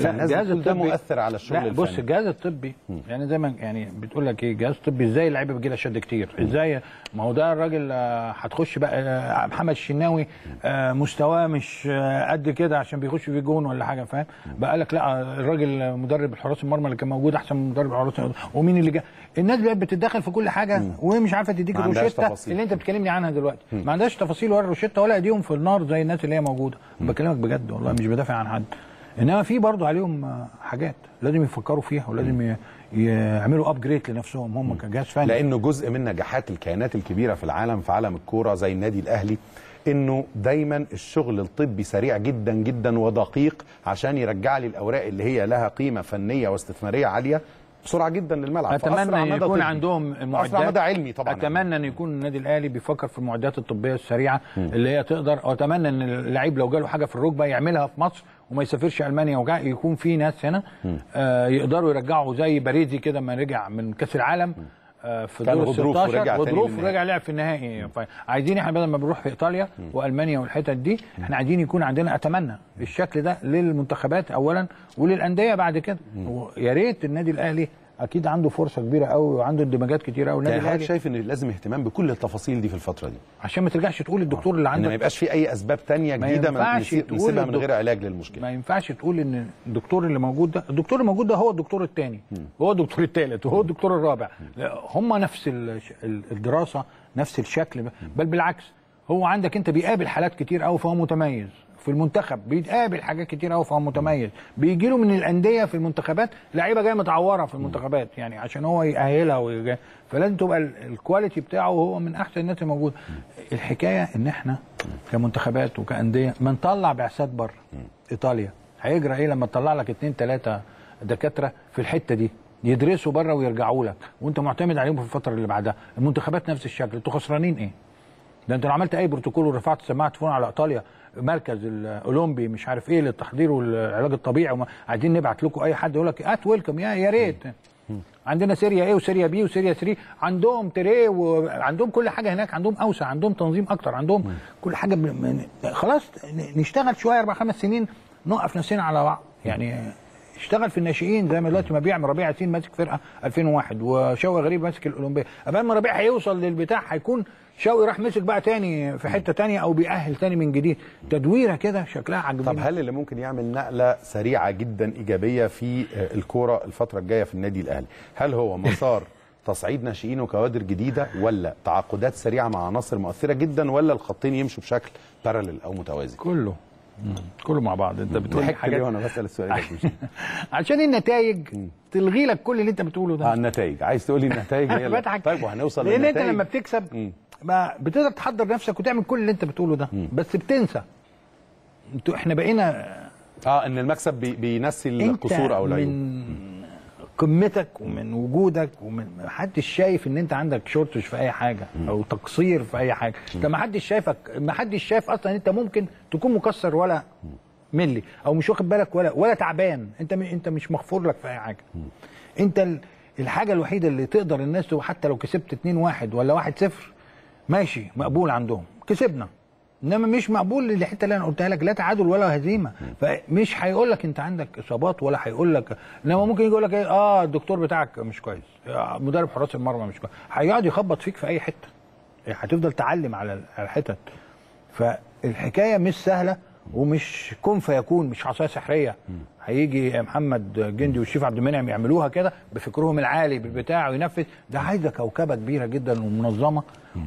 فالناس ده الطبي مؤثر على الشغل لا بص الفني. الجهاز الطبي يعني زي ما يعني بتقول لك إيه الجهاز الطبي إزاي اللعيبة بيجي لها شد كتير؟ إزاي؟ ما هو ده الراجل آه، هتخش بقى آه، محمد الشناوي آه، مستواه مش قد كده عشان بيخش في جون ولا حاجة فاهم؟ بقى لك لا الراجل مدرب الحراس المرمى اللي كان موجود أحسن من مدرب الحراس ومين اللي جا؟ الناس بقت بتتدخل في كل حاجة ومش عارفة تديك الروشتة. اللي انت بتكلمني عنها دلوقتي. ما عندهاش تفاصيل ولا روشتة ولا ايديهم في النار زي الناس اللي هي موجودة. بكلمك بجد والله مش بدافع عن حد. انما في برضه عليهم حاجات لازم يفكروا فيها ولازم يعملوا ابجريد لنفسهم هم كجهاز فني. لأنه جزء من نجاحات الكيانات الكبيرة في العالم في عالم الكورة زي النادي الأهلي إنه دايما الشغل الطبي سريع جدا جدا ودقيق عشان يرجع لي الأوراق اللي هي لها قيمة فنية واستثمارية عالية. بسرعة جدا للملعب. أتمنى مدى يكون. عندهم المعدات أسرع مدى علمي طبعا. أتمنى أن يكون النادي الأهلي بيفكر في المعدات الطبية السريعة اللي هي تقدر وأتمنى أن اللعيب لو جاله حاجة في الركبة يعملها في مصر وما يسافرش ألمانيا وجا يكون في ناس هنا آه يقدروا يرجعوا زي باريزي كده ما رجع من كأس العالم. آه في كان دور ال غضروف 16 ورجع تاني وظروف. ورجع لعب في النهائي. عايزين إحنا بدل ما بنروح في إيطاليا وألمانيا والحتت دي إحنا عايزين يكون عندنا أتمنى الشكل ده للمنتخبات اولا وللأندية بعد كده. ويا ريت النادي الأهلي أكيد عنده فرصة كبيرة قوي وعنده اندماجات كتيره قوي النادي يعني حضرتك الأهلي. شايف إن لازم اهتمام بكل التفاصيل دي في الفترة دي؟ عشان ما ترجعش تقول الدكتور اللي إن ما عندك يبقاش في أي أسباب تانية ما جديدة ما ينفعش نسيب- تقول نسيبها من غير علاج للمشكلة. ما ينفعش تقول إن الدكتور اللي موجود ده الدكتور اللي موجود ده هو الدكتور الثاني هو الدكتور الثالث وهو الدكتور الرابع. هم نفس ال- ال- الدراسة نفس الشكل بل بالعكس هو عندك أنت بيقابل حالات كتير قوي فهو متميز. في المنتخب بيتقابل حاجات كتير قوي فهو متميز. بيجي له من الأندية في المنتخبات لعيبة جاية متعورة في المنتخبات يعني عشان هو يأهلها ويجا فلازم تبقى ال- الكواليتي بتاعه هو من أحسن الناس الموجوده الحكاية إن إحنا كمنتخبات وكأندية ما نطلع بعثات بره إيطاليا. هيجرى إيه لما تطلع لك اتنين تلاتة دكاترة في الحتة دي؟ يدرسوا بره ويرجعوا لك. وأنت معتمد عليهم في الفترة اللي بعدها. المنتخبات نفس الشكل. أنتوا خسرانين إيه؟ ده أنت لو عملت أي بروتوكول ورفعت سماعة تليفون على إيطاليا مركز الأولمبي مش عارف إيه للتحضير والعلاج الطبيعي وما عايزين نبعت لكم أي حد يقول لك you're welcome يا يا ريت. عندنا سيريا إيه وسيريا بي وسيريا 3 عندهم تري وعندهم كل حاجة هناك عندهم أوسع عندهم تنظيم أكتر عندهم كل حاجة ب... خلاص نشتغل شوية أربع خمس سنين نوقف نفسنا على بعض. يعني اشتغل في الناشئين زي ما دلوقتي ما بيعمل ربيع ياسين ماسك فرقة 2001 وشوقي غريب ماسك الأولمبية. قبل ما ربيع هيوصل للبتاع هيكون شوقي راح مسك بقى تاني في حتة تانية أو بيأهل تاني من جديد. تدويرة كده شكلها طب عجبني هل اللي ممكن يعمل نقلة سريعة جدا إيجابية في الكورة الفترة الجاية في النادي الأهلي؟ هل هو مسار تصعيد ناشئين وكوادر جديدة ولا تعاقدات سريعة مع عناصر مؤثرة جدا ولا الخطين يمشوا بشكل بارلل أو متوازي؟ كله. كله مع بعض. انت بتقول حاجات وأنا بسأل السؤال ده؟ عشان النتائج تلغي لك كل اللي انت بتقوله ده. آه النتائج. عايز تقول لي النتائج؟ هي بضحك. طيب وهنوصل لأن انت للنتائج. لما بتكسب مم. ما بتقدر تحضر نفسك وتعمل كل اللي انت بتقوله ده. بس بتنسى. أنتوا إحنا بقينا آه إن المكسب بي بينسي القصور أو العيوب. قمتك ومن وجودك ومن ما حدش شايف إن أنت عندك شورتج في أي حاجة أو تقصير في أي حاجة. انت ما حدش شايفك ما حدش شايف أصلا أنت ممكن تكون مكسر ولا ملي أو مش واخد بالك ولا ولا تعبان. أنت م- أنت مش مغفور لك في أي حاجة. أنت ال- الحاجة الوحيدة اللي تقدر الناس حتى لو كسبت 2 1 ولا 1 0 ماشي مقبول عندهم. كسبنا. إنما مش مقبول الحته اللي أنا قلتها لك لا تعادل ولا هزيمة. فمش هيقول لك أنت عندك إصابات ولا هيقول لك إنما ممكن يقول لك إيه آه الدكتور بتاعك مش كويس. آه، مدرب حراس المرمى مش كويس. هيقعد يخبط فيك في أي حتة. هتفضل تعلم على على الحتت. فالحكاية مش سهلة. ومش كن فيكون مش عصاية سحرية. هيجي محمد جندي والشيف عبد المنعم يعملوها كده بفكرهم العالي بالبتاع وينفذ. ده عايزة كوكبة كبيرة جدا ومنظمة.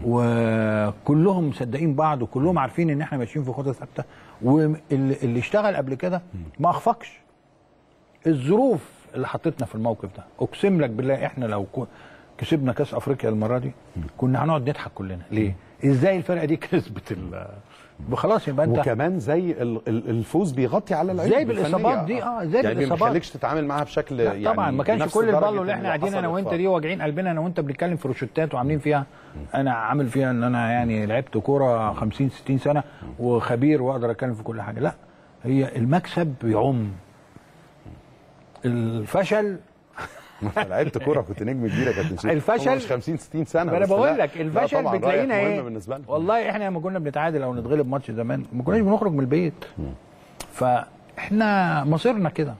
وكلهم مصدقين بعض وكلهم عارفين إن إحنا ماشيين في خطة ثابتة. واللي اللي اشتغل قبل كده ما أخفقش. الظروف اللي حطتنا في الموقف ده. أقسم لك بالله إحنا لو كسبنا كأس أفريقيا المرة دي كنا هنقعد نضحك كلنا. ليه؟ إزاي الفرقة دي كسبت ال خلاص يبقى انت وكمان زي ال- ال- الفوز بيغطي على العيوب زي الفنية. بالإصابات دي، آه، زي يعني ما بالإصابات. بيخليكش تتعامل معاها بشكل يعني طبعا ما كانش كل درجة البالو اللي إحنا قاعدين أنا وأنت. دي واجعين قلبنا أنا وأنت بنتكلم في روشتات وعاملين فيها أنا عامل فيها إن أنا يعني لعبت كورة 50 60 سنة وخبير وأقدر أتكلم في كل حاجة لا هي المكسب بيعم الفشل لعبت كورة كنت نجم كبير يا كابتن شريف الفشل- مش 50 60 سنة أنا. بقول لك الفشل بتلاقينا إيه؟ مهم بالنسبة لنا. والله إحنا لما كنا بنتعادل أو نتغلب ماتش زمان ما كناش بنخرج من البيت. فإحنا مصيرنا كده.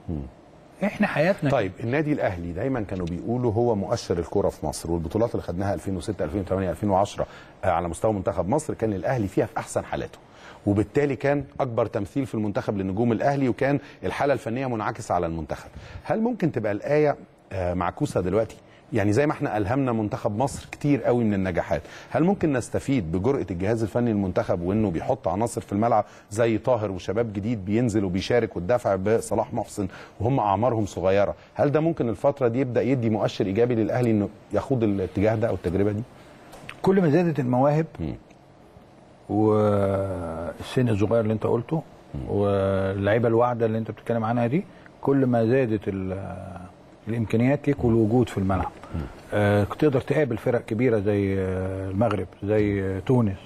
إحنا حياتنا طيب النادي الأهلي دايما كانوا بيقولوا هو مؤشر الكره في مصر والبطولات اللي خدناها 2006 2008 2010 آه، على مستوى منتخب مصر كان الأهلي فيها في أحسن حالاته. وبالتالي كان أكبر تمثيل في المنتخب لنجوم الأهلي وكان الحالة الفنية منعكسة على المنتخب. هل ممكن تبقى الآية معكوسة دلوقتي. يعني زي ما إحنا ألهمنا منتخب مصر كتير قوي من النجاحات. هل ممكن نستفيد بجرأة الجهاز الفني للمنتخب وإنه بيحط عناصر في الملعب زي طاهر وشباب جديد بينزل وبيشارك والدفع بصلاح محسن وهم أعمارهم صغيرة؟ هل ده ممكن الفترة دي يبدأ يدي مؤشر إيجابي للأهلي إنه يخوض الاتجاه ده أو التجربة دي؟ كل ما زادت المواهب. والسن الصغير اللي انت قلته واللعيبة الواعدة اللي انت بتتكلم عنها دي كل ما زادت ال- الإمكانيات ليك والوجود في الملعب آه تقدر تقابل فرق كبيرة زي آه، المغرب زي آه، تونس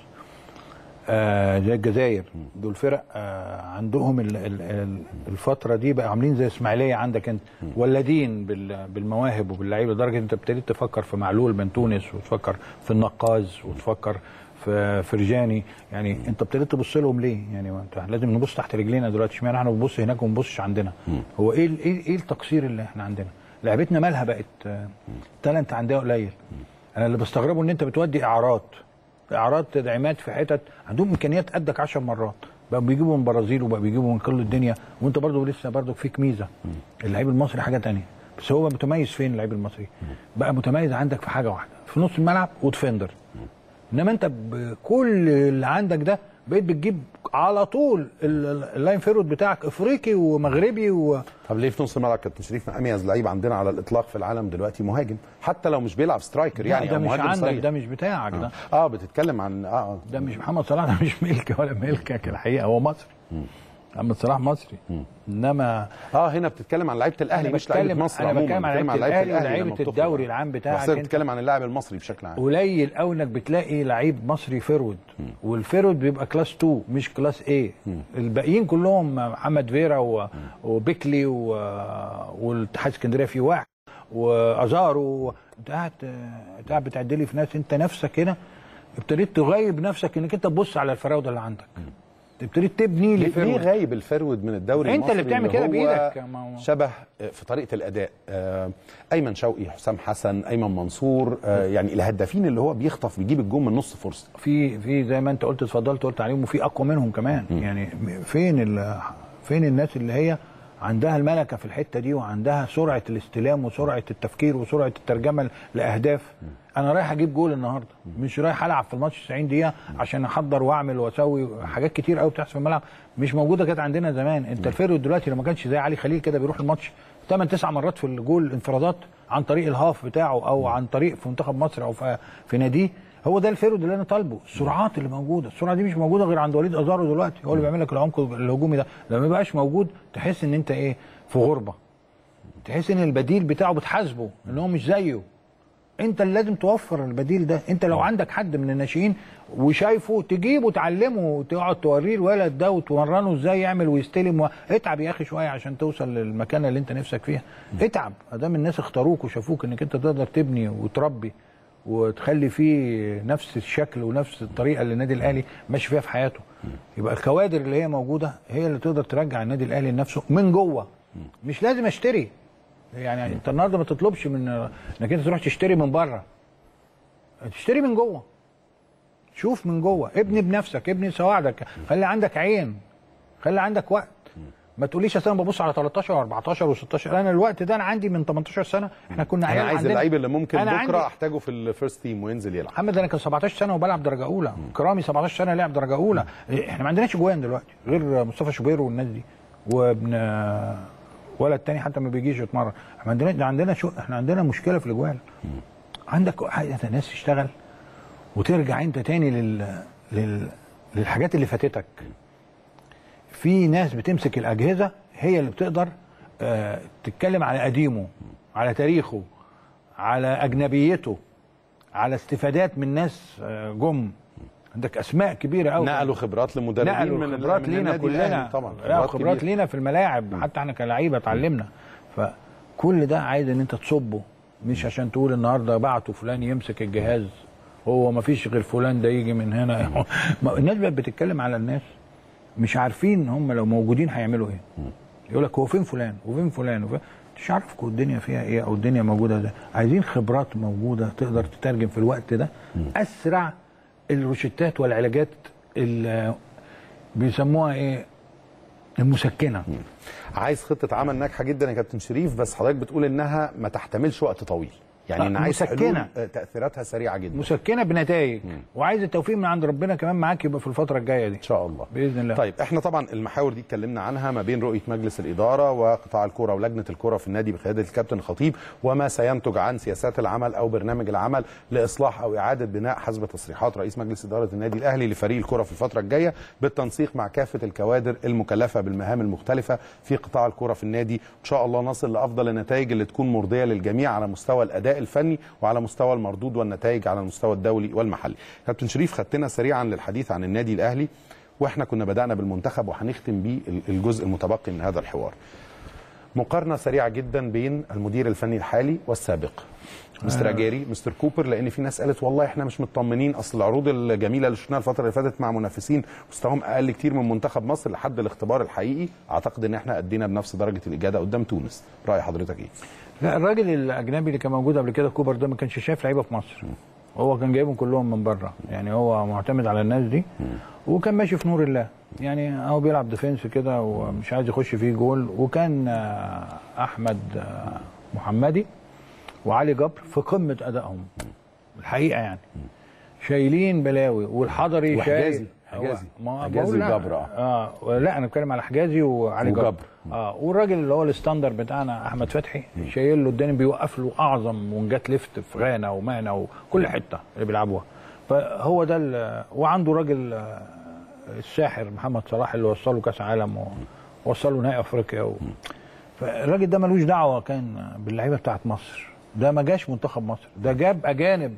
آه زي الجزائر دول فرق آه عندهم ال- ال- ال- الفترة دي بقى عاملين زي إسماعيلية عندك انت ولادين بال- بالمواهب وباللعيبة لدرجة انت ابتديت تفكر في معلول من تونس وتفكر في النقاز وتفكر في فرجاني يعني انت ابتديت تبص لهم ليه؟ يعني انت لازم نبص تحت رجلينا دلوقتي اشمعنى إحنا بنبص هناك وما بنبصش عندنا؟ هو إيه إيه إيه التقصير اللي إحنا عندنا؟ لعبتنا مالها بقت آه، تالنت عندها قليل. أنا اللي بستغربه إن أنت بتودي اعراض اعراض تدعيمات في حتت عندهم إمكانيات قدك 10 مرات. بقى بيجيبوا من البرازيل وبقى بيجيبوا من كل الدنيا. وأنت برضه لسه برضه فيك ميزة. اللعيب المصري حاجة تانية. بس هو متميز فين اللعيب المصري؟ بقى متميز عندك في حاجة واحدة في نص الملعب و defender إنما أنت بكل اللي عندك ده بقيت بتجيب على طول ال- ال- ال line forward بتاعك افريقي ومغربي و... طب ليه في نص الملعب كابتن شريف اميز لعيب عندنا على الاطلاق في العالم دلوقتي مهاجم حتى لو مش بيلعب striker يعني ده مش عندك صريح. ده مش بتاعك ده. آه بتتكلم عن آه. ده مش محمد صلاح ده مش ملك ولا ملكك الحقيقة هو مصري. محمد صلاح مصري. إنما آه هنا بتتكلم عن لعيبة الأهلي مش لعيبة مصر عموما بتكلم عن لما ولعيبة بتخرج. الدوري العام بتاعك بس. بتتكلم عن اللاعب المصري بشكل عام. قليل قوي إنك بتلاقي لعيب مصري forward. وال forward بيبقى class 2 مش class A الباقيين كلهم محمد فيرا و- وبيكلي و- والاتحاد اسكندرية فيه واحد وأزارو. انت قاعد انت قاعد بتعدلي في ناس أنت نفسك هنا ابتديت تغيب نفسك إنك أنت تبص على الفراوده اللي عندك. ابتديت تبني ليه ليه غايب الفرود من الدوري أنت اللي بتعمل كده هو- شبه في طريقة الأداء. آه، أيمن شوقي حسام حسن أيمن منصور آه، يعني الهدافين اللي هو بيخطف بيجيب الجون من نص فرصة. في في زي ما أنت قلت اتفضلت قلت عليهم وفي أقوى منهم كمان. يعني فين ال- فين الناس اللي هي عندها الملكة في الحتة دي وعندها سرعة الاستلام وسرعة التفكير وسرعة الترجمة لأهداف؟ أنا رايح أجيب جول النهارده. مش رايح العب في الماتش 90 دقيقة عشان احضر واعمل واسوي حاجات كتير قوي بتحصل في الملعب. مش موجودة كانت عندنا زمان. انت ال forward دلوقتي لو ما كانش زي علي خليل كده بيروح الماتش 8 9 مرات في الجول انفرادات عن طريق ال half بتاعه أو عن طريق في منتخب مصر أو في, في ناديه. هو ده الفيرود اللي أنا طالبه. السرعات اللي موجودة. السرعة دي مش موجودة غير عند وليد أزارو دلوقتي. هو اللي بيعمل لك العمق الهجومي ده. لما ما يبقاش موجود تحس ان انت إيه؟ في غربة. تحس ان البديل بتاعه بتحاسبه ان هو مش زيه. انت اللي لازم توفر البديل ده. انت لو عندك حد من الناشئين وشايفه تجيبه تعلمه وتقعد توريه الولد ده وتمرنه إزاي يعمل ويستلم و... اتعب يا أخي شوية عشان توصل للمكانه اللي انت نفسك فيها. اتعب. ادام الناس اختاروك وشافوك انك انت تقدر تبني وتربي وتخلي فيه نفس الشكل ونفس الطريقة اللي النادي الأهلي ماشي فيها في حياته. يبقى الكوادر اللي هي موجودة هي اللي تقدر ترجع النادي الأهلي لنفسه من جوه. مش لازم اشتري. يعني انت النهارده ما تطلبش من انك انت تروح تشتري من بره. تشتري من جوه. شوف من جوه. ابني بنفسك ابني سواعدك. خلي عندك عين. خلي عندك وقت. ما تقوليش اصل أنا ببص على 13 و14 و16 أنا الوقت ده أنا عندي من 18 سنة. إحنا كنا أنا عيال عايز عندنا- اللعيب اللي ممكن أنا بكرة عندي- أحتاجه في ال first team وينزل يلعب. محمد أنا كان 17 سنة وبلعب درجه أولى. كرامي 17 سنة لعب درجه أولى. إحنا ما عندناش جوان دلوقتي غير مصطفى شوبير والناس دي. وابن ولد تاني حتى ما بيجيش يتمرن. إحنا عندنا عندنا شو إحنا عندنا مشكلة في الأجوال. عندك عايزة ناس تشتغل وترجع انت تاني لل... لل... للحاجات اللي فاتتك. في ناس بتمسك الأجهزة هي اللي بتقدر آه تتكلم على قديمه على تاريخه على أجنبيته على استفادات من ناس آه جم. عندك أسماء كبيرة قوي نقلوا خبرات لمدربين نقلوا من خبرات لينا كلنا. طبعا خبرات كبيرة. لينا في الملاعب. حتى إحنا كلعيبه اتعلمنا. فكل ده عايز إن أنت تصبه. مش عشان تقول النهارده بعتوا فلان يمسك الجهاز. هو ما فيش غير فلان ده يجي من هنا. الناس بقت بتتكلم على الناس. مش عارفين هم لو موجودين هيعملوا إيه. يقول لك هو فين فلان؟ وفين فلان؟ وفين مش عارفكم الدنيا فيها إيه أو الدنيا موجودة ده عايزين خبرات موجودة تقدر تترجم في الوقت ده. أسرع الروشتات والعلاجات اللي بيسموها إيه؟ المسكنة. عايز خطة عمل ناجحة جدا يا كابتن شريف بس حضرتك بتقول إنها ما تحتملش وقت طويل. يعني آه، ان عايز مسكنة. حلول آه، تأثيراتها سريعة جدا. مسكنة بنتائج. وعايز التوفيق من عند ربنا كمان معاك يبقى في الفترة الجاية دي. إن شاء الله. بإذن الله. طيب إحنا طبعا المحاور دي اتكلمنا عنها ما بين رؤية مجلس الإدارة وقطاع الكره ولجنة الكره في النادي بقيادة الكابتن الخطيب وما سينتج عن سياسات العمل أو برنامج العمل لإصلاح أو إعادة بناء حسب تصريحات رئيس مجلس إدارة النادي الأهلي لفريق الكره في الفترة الجاية بالتنسيق مع كافة الكوادر المكلفة بالمهام المختلفة في قطاع الكره في النادي. إن شاء الله نصل لأفضل النتائج اللي تكون مرضية للجميع على مستوى الأداء الفني وعلى مستوى المردود والنتائج على المستوى الدولي والمحلي. كابتن شريف خدتنا سريعا للحديث عن النادي الأهلي وإحنا كنا بدأنا بالمنتخب وهنختم بيه الجزء المتبقي من هذا الحوار. مقارنة سريعة جدا بين المدير الفني الحالي والسابق مستر أجاري مستر كوبر لأن في ناس قالت والله إحنا مش مطمنين. أصل العروض الجميلة اللي شفناها الفترة اللي فاتت مع منافسين مستواهم أقل كتير من منتخب مصر لحد الاختبار الحقيقي. أعتقد إن إحنا أدينا بنفس درجة الإجادة قدام تونس. رأي حضرتك إيه؟ لا الراجل الأجنبي اللي كان موجود قبل كده كوبر ده ما كانش شايف لعيبة في مصر. هو كان جايبهم كلهم من بره. يعني هو معتمد على الناس دي. وكان ماشي في نور الله. يعني هو بيلعب defence كده ومش عايز يخش فيه جول. وكان آه، أحمد آه، محمدي وعلي جبر في قمة أدائهم. الحقيقة يعني. شايلين بلاوي. والحضري. شايل حجازي. حجازي. وجبر، آه. لا أنا بتكلم على حجازي وعلي وجبر. جبر آه والراجل اللي هو ال standard بتاعنا أحمد فتحي شايل له الدنيا بيوقف له أعظم ونجات ليفت في غانا ومانا وكل حتة اللي بيلعبوها. فهو ده وعنده راجل آه، الساحر محمد صلاح اللي وصله كأس عالم ووصله نهائي أفريقيا و... فالراجل ده ملوش دعوة كان باللعيبة بتاعت مصر. ده ما جاش منتخب مصر. ده جاب أجانب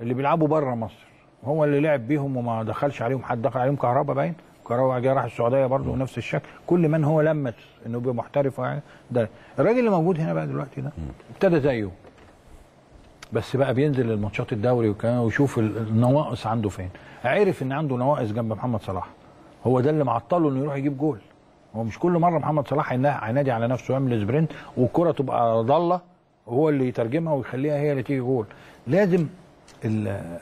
اللي بيلعبوا بره مصر. هو اللي لعب بيهم وما دخلش عليهم حد دخل عليهم كهربا باين. كهربا جه راح السعودية برضه نفس الشكل. كل من هو لمس إنه يبقى محترف يعني ده الراجل اللي موجود هنا بقى دلوقتي ده ابتدى زيه. بس بقى بينزل الماتشات الدوري وكان ويشوف ال- النواقص عنده فين. عرف إن عنده نواقص جنب محمد صلاح. هو ده اللي معطله إنه يروح يجيب جول. هو مش كل مرة محمد صلاح هينا- هينادي على نفسه يعمل sprint والكرة تبقى ضالة وهو اللي يترجمها ويخليها هي اللي تيجي جول. لازم ال-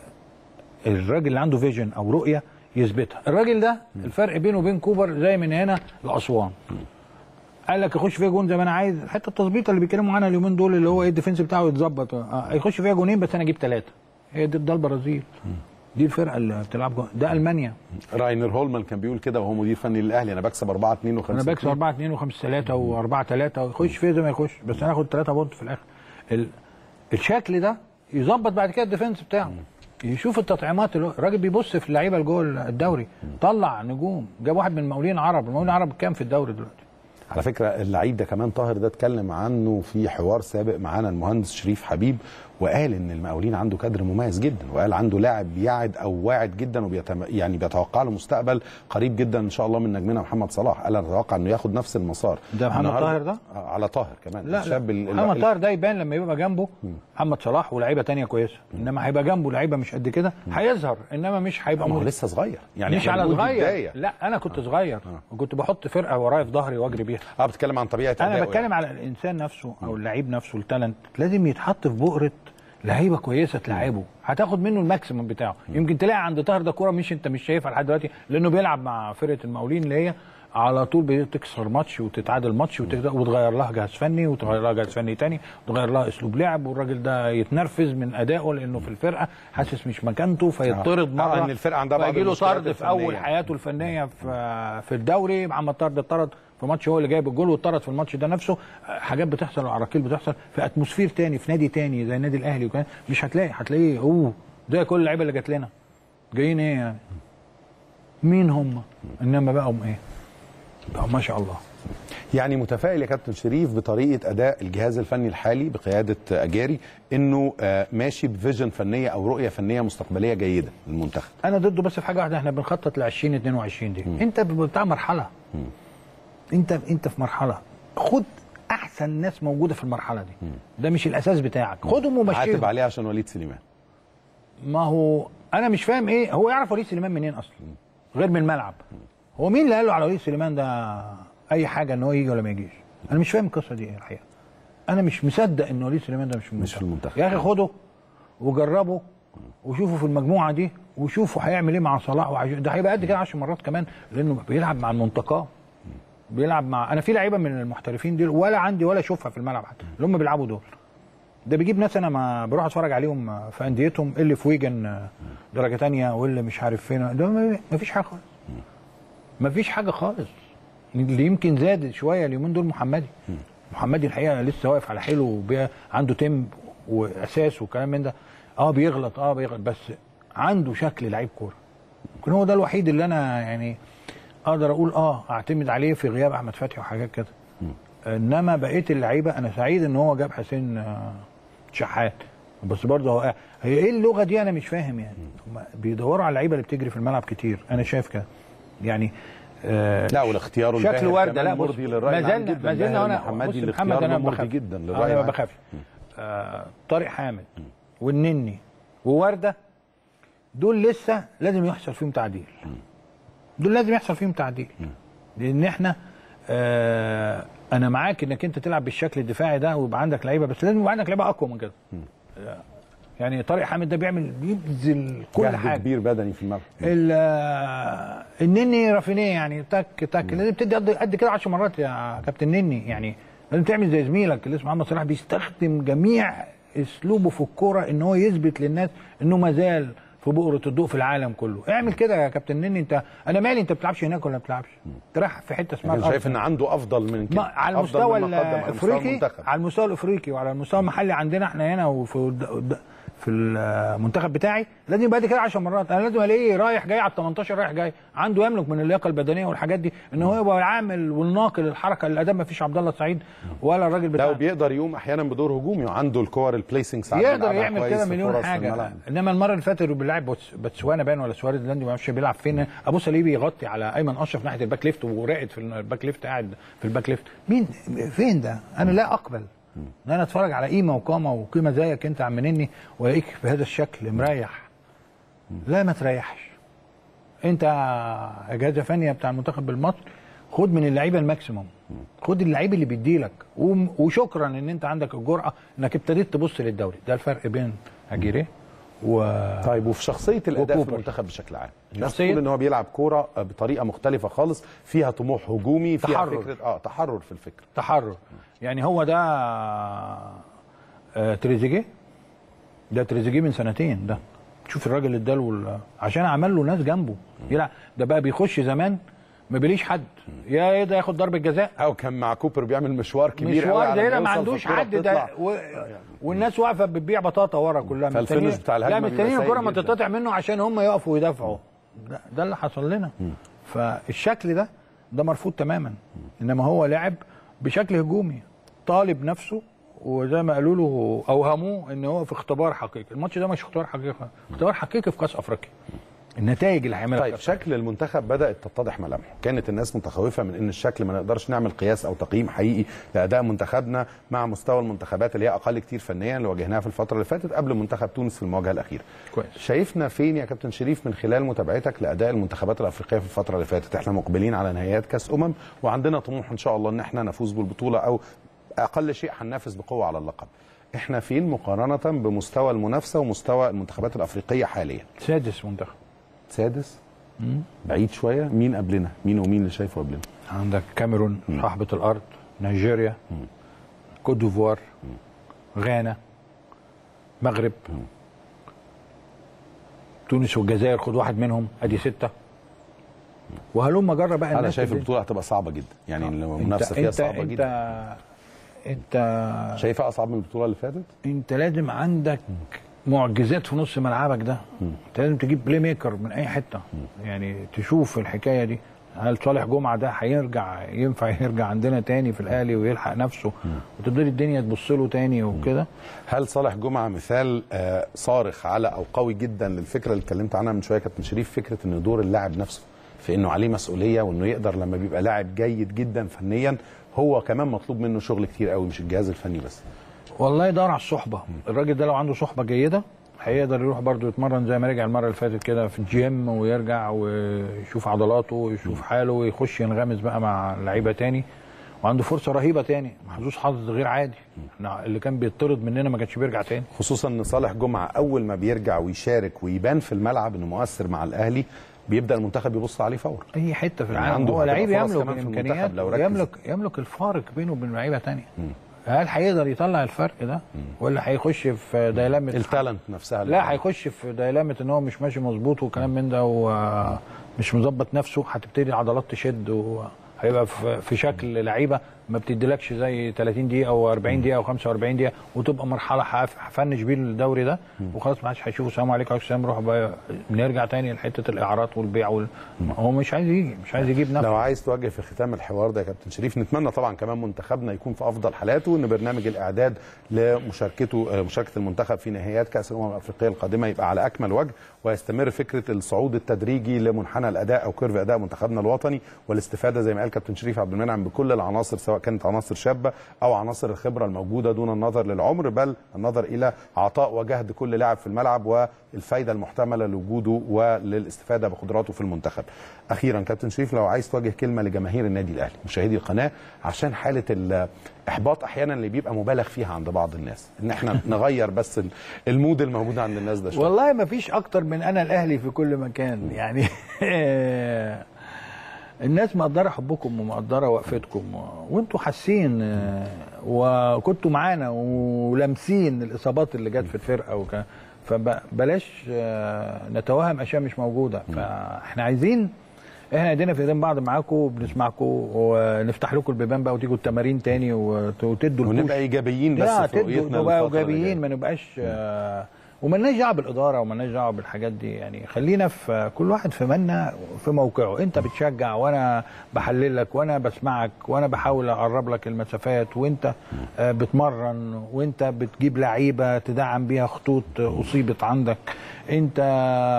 الراجل اللي عنده vision أو رؤية يثبتها. الراجل ده الفرق بينه وبين كوبر زي من هنا لأسوان. قال لك يخش فيها جون زي ما أنا عايز. حتى التظبيطه اللي بيتكلموا عنها اليومين دول اللي هو إيه ال defence بتاعه يتظبط. آه يخش فيها جونين بس أنا أجيب ثلاثة هي دي ده البرازيل دي الفرقة اللي بتلعب جون ده ألمانيا. راينر هولمان كان بيقول كده وهو مدير فني للأهلي. أنا بكسب 4 2 و5 أنا بكسب 4 2 و5 3 و4 3 ويخش فيها زي ما يخش. بس أنا هاخد 3 point في الآخر. ال... الشكل ده يظبط بعد كده الديفنس بتاعه. يشوف التطعيمات الراجل بيبص في اللعيبة اللي جوه الدوري طلع نجوم جاب واحد من المقاولين العرب المقاولين العرب كام في الدوري دلوقتي؟ على فكرة اللعيب ده كمان طاهر ده اتكلم عنه في حوار سابق معانا المهندس شريف حبيب وقال إن المقاولين عنده كادر مميز جدا وقال عنده لاعب بيعد أو واعد جدا وبيتم يعني بيتوقع له مستقبل قريب جدا إن شاء الله من نجمنا محمد صلاح. قال أنا أتوقع إنه ياخد نفس المسار. ده محمد طاهر ده؟ آه، على طاهر كمان. لا الشاب ال- محمد طاهر ده يبان لما يبقى جنبه محمد صلاح ولاعيبة تانية كويسة. إنما هيبقى جنبه لعيبة مش قد كده هيظهر. إنما مش هيبقى ما هو لسه صغير. يعني مش على صغير. بداية. لا أنا كنت صغير. وكنت بحط فرقة ورايا في ظهري واجري بيها. آه بتتكلم عن طبيعة أنا بتكلم على الإنسان نفسه أو اللعيب نفسه ال talent لازم يتحط في بؤرة لعيبة كويسة تلعبه. هتاخد منه ال maximum بتاعه. يمكن تلاقي عند طاهر ده كورة مش انت مش شايفها لحد دلوقتي لأنه بيلعب مع فرقة المقاولين اللي هي على طول بتكسر ماتش وتتعادل ماتش وتغير لها جهاز فني وتغير لها جهاز فني تاني وتغير لها أسلوب لعب والراجل ده يتنرفز من أدائه لأنه في الفرقة حاسس مش مكانته فيطرد آه، مره إن الفرقة عندها بعض له طرد في أول. حياته الفنية في في الدوري. محمد طرد اتطرد في ماتش هو اللي جايب الجول واتطرد في الماتش ده نفسه. حاجات بتحصل وعراقيل بتحصل في اتموسفير تاني في نادي تاني زي النادي الأهلي وكان مش هتلاقي هتلاقيه أوه ده كل اللعيبة اللي جات لنا. جايين إيه يعني؟ مين هم؟ إنما بقوا إيه؟ بقوا ما شاء الله. يعني متفائل يا كابتن شريف بطريقة أداء الجهاز الفني الحالي بقيادة أجاري إنه آه، ماشي بفيجن فنية أو رؤية فنية مستقبلية جيدة للمنتخب. أنا ضده بس في حاجة واحدة إحنا بنخطط ل 2022 دي. أنت بتاع مرحلة. انت انت في مرحلة. خد أحسن ناس موجودة في المرحلة دي. ده مش الأساس بتاعك. خدهم عاتب ومشيهم. عليه عشان وليد سليمان. ما هو أنا مش فاهم إيه. هو يعرف وليد سليمان منين أصلا؟ غير من الملعب. هو مين اللي قال له على وليد سليمان ده أي حاجة ان هو يجي ولا ما يجيش؟ أنا مش فاهم القصة دي إيه الحقيقة. أنا مش مصدق إن وليد سليمان ده مش في مش في المنتخب. يا أخي خده وجربه وشوفوا في المجموعة دي وشوفوا هيعمل إيه مع صلاح وعج... ده هيبقى قد كده 10 مرات كمان لأنه بيلعب مع المنتقاه بيلعب مع أنا في لعيبة من المحترفين دول ولا عندي ولا أشوفها في الملعب حتى اللي هم بيلعبوا دول. ده بيجيب ناس أنا ما بروح أتفرج عليهم في أنديتهم اللي في ويجن درجة تانية واللي مش عارف فين ده ما فيش حاجة خالص. ما فيش حاجة خالص. اللي يمكن زاد شوية اليومين دول محمدي. محمدي الحقيقة لسه واقف على حيله عنده تيم وأساس وكلام من ده. آه بيغلط آه بيغلط بس عنده شكل لعيب كورة. يمكن هو ده الوحيد اللي أنا يعني أقدر أقول آه اعتمد عليه في غياب احمد فتحي وحاجات كده. انما بقية اللعيبة أنا سعيد ان هو جاب حسين آه، شحات. بس برضه هو هي إيه اللغة دي؟ أنا مش فاهم يعني. هم بيدوروا على اللعيبة اللي بتجري في الملعب كتير. أنا شايف كده. يعني آه لا والاختيار شكل وردة. لا مرضي للرأي ما زلنا ما زلنا محمدي بص الاختيار محمد ده أنا مرضي بخاف. جدا للرأي أنا ما بخافش آه طارق حامد والنني ووردة دول لسه لازم يحصل فيهم تعديل. دول لازم يحصل فيهم تعديل. لأن إحنا آه أنا معاك إنك أنت تلعب بالشكل الدفاعي ده ويبقى عندك لعيبة بس لازم يبقى عندك لعيبة أقوى من كده. آه، يعني طارق حامد ده بيعمل بيبذل كل حاجة. كبير بدني في الملعب. ال- آه، النني رافينيه يعني تك تك. لازم تدي قد كده 10 مرات يا كابتن نني. يعني لازم تعمل زي زميلك اللي اسمه محمد صلاح بيستخدم جميع أسلوبه في الكورة إن هو يثبت للناس إنه ما زال في بؤرة الضوء في العالم كله اعمل كده يا كابتن نني انت أنا مالي انت بتلعبش هناك ولا ما بتلعبش انت رايح في حتة اسمها الأرض. شايف إن عنده أفضل من كده ما على المستوى الأفريقي. على المستوى الأفريقي وعلى المستوى المحلي عندنا إحنا هنا وفي في المنتخب بتاعي. لازم يبقى كده 10 مرات. أنا لازم ألاقيه رايح جاي على ال 18 رايح جاي. عنده يملك من اللياقة البدنية والحاجات دي إن هو يبقى العامل والناقل الحركة الأداء. ما فيش عبد الله السعيد ولا الراجل لا بتاع. وبيقدر يقوم أحيانا بدور هجومي وعنده الكور ال placing ساعات يقدر يعمل كده مليون حاجة. إنما المرة اللي فاتت بيلعب بتسوانا باين ولا سواريز. لاندي ما أعرفش بيلعب فين. ابص الاقيه بيغطي على أيمن أشرف ناحية ال back left وراقد في ال back left قاعد في ال back left. مين؟ فين ده؟ أنا لا أقبل. إن أنا أتفرج على قيمة وقامة وقيمة زيك أنت عم مني وألاقيك بهذا الشكل مريح. لا ما تريحش. أنت جهاز فني بتاع المنتخب المصري خد من اللعيبة ال maximum. خد اللعيب اللي بيديلك. وشكرا إن أنت عندك الجرأة إنك ابتديت تبص للدوري. ده الفرق بين اجيريه و طيب وفي شخصية الاداء في وكوبر. المنتخب بشكل عام. الناس؟ بتقول إن هو بيلعب كورة بطريقة مختلفة خالص فيها طموح هجومي فيها تحرر. فكره آه تحرر في الفكر. تحرر. يعني هو ده آه، تريزيجيه؟ ده تريزيجيه من سنتين ده. شوف الراجل اللي اداله ال- عشان عمل له ناس جنبه. يلعب. ده بقى بيخش زمان ما بيليش حد. يا إيه ده ياخد ضربة جزاء. أو كان مع كوبر بيعمل مشوار كبير قوي مشوار ما ده ما يوصل عندوش حد ده. و... والناس واقفة بتبيع بطاطا ورا كلها. فالفينش بتاع الهجمة لا مستنيين الكره ما. تتقطع منه عشان هم يقفوا ويدافعوا. ده, ده اللي حصل لنا. فالشكل ده ده مرفوض تماما. إنما هو لعب بشكل هجومي. طالب نفسه وزي ما قالوا له اوهموه إن هو في اختبار حقيقي. الماتش ده مش اختبار حقيقي اختبار حقيقي في كأس أفريقيا. النتائج اللي هيعملها طيب شكل المنتخب بدأت تتضح ملامحه. كانت الناس متخوفة من إن الشكل ما نقدرش نعمل قياس أو تقييم حقيقي لأداء منتخبنا مع مستوى المنتخبات اللي هي أقل كتير فنيا اللي واجهناها في الفترة اللي فاتت قبل منتخب تونس في المواجهة الأخيرة. كويس. شايفنا فين يا كابتن شريف من خلال متابعتك لأداء المنتخبات الأفريقية في الفترة اللي فاتت؟ إحنا مقبلين على نهائيات كأس أمم وعندنا طموح إن شاء الله إن إحنا نفوز بالبطولة أو أقل شيء هننافس بقوة على اللقب. إحنا فين مقارنة بمستوى المنافسة ومستوى المنتخبات الأفريقية حاليا؟ سادس منتخب. سادس. بعيد شوية. مين قبلنا؟ مين ومين اللي شايفه قبلنا؟ عندك كاميرون صاحبة الأرض نيجيريا كوت ديفوار غانا مغرب. تونس والجزائر خد واحد منهم أدي ستة. وهلم جرى بقى أنا شايف البطولة هتبقى صعبة جدا. يعني انت المنافسة فيها انت صعبة انت جدا. أنت شايفها أصعب من البطولة اللي فاتت؟ أنت لازم عندك معجزات في نص ملعبك ده. انت لازم تجيب play maker من أي حتة. يعني تشوف الحكاية دي. هل صالح جمعة ده هيرجع ينفع يرجع عندنا تاني في الأهلي ويلحق نفسه؟ وتبتدي الدنيا تبص له تاني وكده. هل صالح جمعة مثال آه، صارخ على أو قوي جدا للفكرة اللي اتكلمت عنها من شوية كابتن شريف؟ فكرة إن دور اللاعب نفسه في إنه عليه مسؤولية وإنه يقدر لما بيبقى لاعب جيد جدا فنيا هو كمان مطلوب منه شغل كتير قوي مش الجهاز الفني بس. والله يدور على الصحبة. الراجل ده لو عنده صحبة جيدة هيقدر يروح برضه يتمرن زي ما رجع المرة اللي فاتت كده في الجيم ويرجع ويشوف عضلاته ويشوف حاله ويخش ينغمس بقى مع لعيبة تاني. وعنده فرصة رهيبة تاني. محظوظ حظ غير عادي. إحنا اللي كان بيطرد مننا ما كانش بيرجع تاني. خصوصا إن صالح جمعة أول ما بيرجع ويشارك ويبان في الملعب إنه مؤثر مع الأهلي بيبدأ المنتخب يبص عليه فورا. أي حتة في يعني العالم عنده هو لعيب يملك الإمكانيات. يملك يملك الفارق بينه وبين لعيبة تانية. هل هيقدر يطلع الفرق ده؟ ولا هيخش في دايلامه التالنت نفسها لا هيخش في دايلامه إن هو مش ماشي مظبوط وكلام من ده ومش مظبط نفسه. هتبتدي العضلات تشد وهيبقى في في شكل لعيبة. ما بتديلكش زي 30 دقيقة أو 40 دقيقة أو 45 دقيقة وتبقى مرحلة هف- هفنش بيه الدوري ده وخلاص ما حدش هيشوفه. السلام عليكم وعليكم السلام روح بقى نرجع تاني لحتة الإعارات والبيع وال... هو مش عايز يجي مش عايز يجيب نفسه. لو عايز توجه في ختام الحوار ده يا كابتن شريف نتمنى طبعا كمان منتخبنا يكون في أفضل حالاته وان برنامج الإعداد لمشاركته آه، مشاركة المنتخب في نهائيات كأس الأمم الأفريقية القادمة يبقى على أكمل وجه ويستمر فكرة الصعود التدريجي لمنحنى الأداء أو كيرف أداء منتخبنا الوطني والاستفادة زي ما قال كابتن شريف عبد المنعم بكل العناصر سواء كانت عناصر شابة أو عناصر الخبرة الموجودة دون النظر للعمر بل النظر إلى عطاء وجهد كل لاعب في الملعب والفائده المحتملة لوجوده وللاستفادة بقدراته في المنتخب. أخيرا كابتن شريف لو عايز توجه كلمة لجماهير النادي الأهلي مشاهدي القناة عشان حالة الإحباط أحيانا اللي بيبقى مبالغ فيها عند بعض الناس إن إحنا نغير بس ال- المود الموجود عند الناس ده شوية. والله ما فيش أكتر من أنا الأهلي في كل مكان يعني الناس مقدرة حبكم ومقدرة وقفتكم وانتوا حاسين آه، وكنتوا معانا ولامسين الإصابات اللي جت في الفرقة وك... فبلاش آه، نتوهم أشياء مش موجودة فاحنا عايزين إحنا ايدينا في ايدين بعض معاكم وبنسمعكم ونفتح لكم البيبان بقى وتيجوا التمارين تاني وت- وتدوا. ونبقى إيجابيين بس لا في رؤيتنا نبقى للفترة اللي إيجابيين. ما نبقاش آه، ومالناش دعوة بالإدارة ومالناش دعوة بالحاجات دي يعني خلينا في كل واحد في منا في موقعه. انت بتشجع وأنا بحلل لك وأنا بسمعك وأنا بحاول أقرب لك المسافات وانت آه، بتمرن وانت بتجيب لعيبة تدعم بيها خطوط أصيبت عندك. انت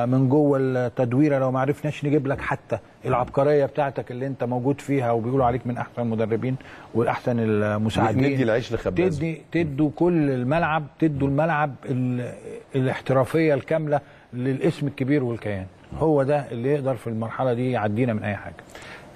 من جوه التدويره لو ما عرفناش نجيب لك حتى العبقرية بتاعتك اللي انت موجود فيها وبيقولوا عليك من أحسن المدربين والاحسن المساعدين. ندي العيش لخباز تدي تدوا كل الملعب تدوا الملعب ال- الاحترافية الكاملة للاسم الكبير والكيان. هو ده اللي يقدر في المرحلة دي يعدينا من أي حاجة.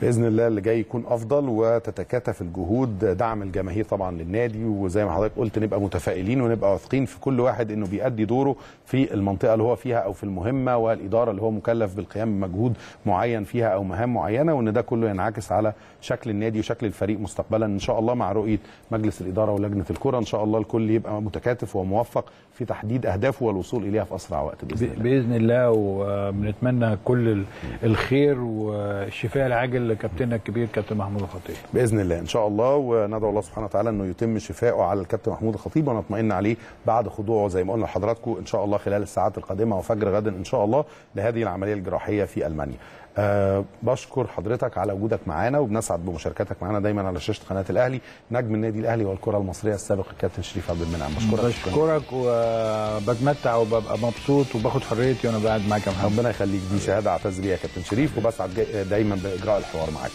بإذن الله اللي جاي يكون أفضل وتتكاتف الجهود. دعم الجماهير طبعا للنادي وزي ما حضرتك قلت نبقى متفائلين ونبقى واثقين في كل واحد إنه بيأدي دوره في المنطقة اللي هو فيها أو في المهمة والإدارة اللي هو مكلف بالقيام بمجهود معين فيها أو مهام معينة وإن ده كله ينعكس على شكل النادي وشكل الفريق مستقبلا. إن شاء الله مع رؤية مجلس الإدارة ولجنة الكره إن شاء الله الكل يبقى متكاتف وموفق في تحديد أهدافه والوصول إليها في أسرع وقت بإذن الله. باذن الله وبنتمنى كل ال- الخير والشفاء العاجل لكابتننا الكبير كابتن محمود الخطيب بإذن الله إن شاء الله وندعو الله سبحانه وتعالى إنه يتم شفائه على الكابتن محمود الخطيب ونطمئن عليه بعد خضوعه زي ما قلنا لحضراتكم إن شاء الله خلال الساعات القادمة وفجر غد إن شاء الله لهذه العملية الجراحية في ألمانيا. أه بشكر حضرتك على وجودك معانا وبنسعد بمشاركتك معانا دايما على شاشة قناة الأهلي نجم النادي الأهلي والكرة المصرية السابق الكابتن شريف عبد المنعم بشكرك. بشكرك وبتمتع وببقى مبسوط وباخد حريتي وأنا قاعد معاك يا محمد ربنا يخليك دي شهادة أعتز بيها يا كابتن شريف وبسعد دايما بإجراء الحوار معاك.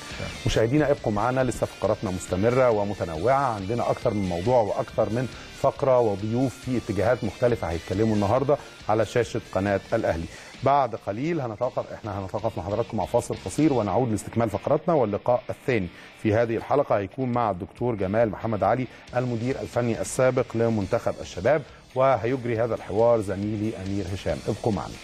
مشاهدينا ابقوا معانا لسه فقراتنا مستمرة ومتنوعة عندنا أكتر من موضوع وأكتر من فقرة وضيوف في اتجاهات مختلفة هيتكلموا النهارده على شاشة قناة الأهلي. بعد قليل هنتوقف إحنا هنتوقف مع حضراتكم مع فاصل قصير ونعود لاستكمال فقراتنا واللقاء الثاني في هذه الحلقة هيكون مع الدكتور جمال محمد علي المدير الفني السابق لمنتخب الشباب وهيجري هذا الحوار زميلي أمير هشام ابقوا معنا.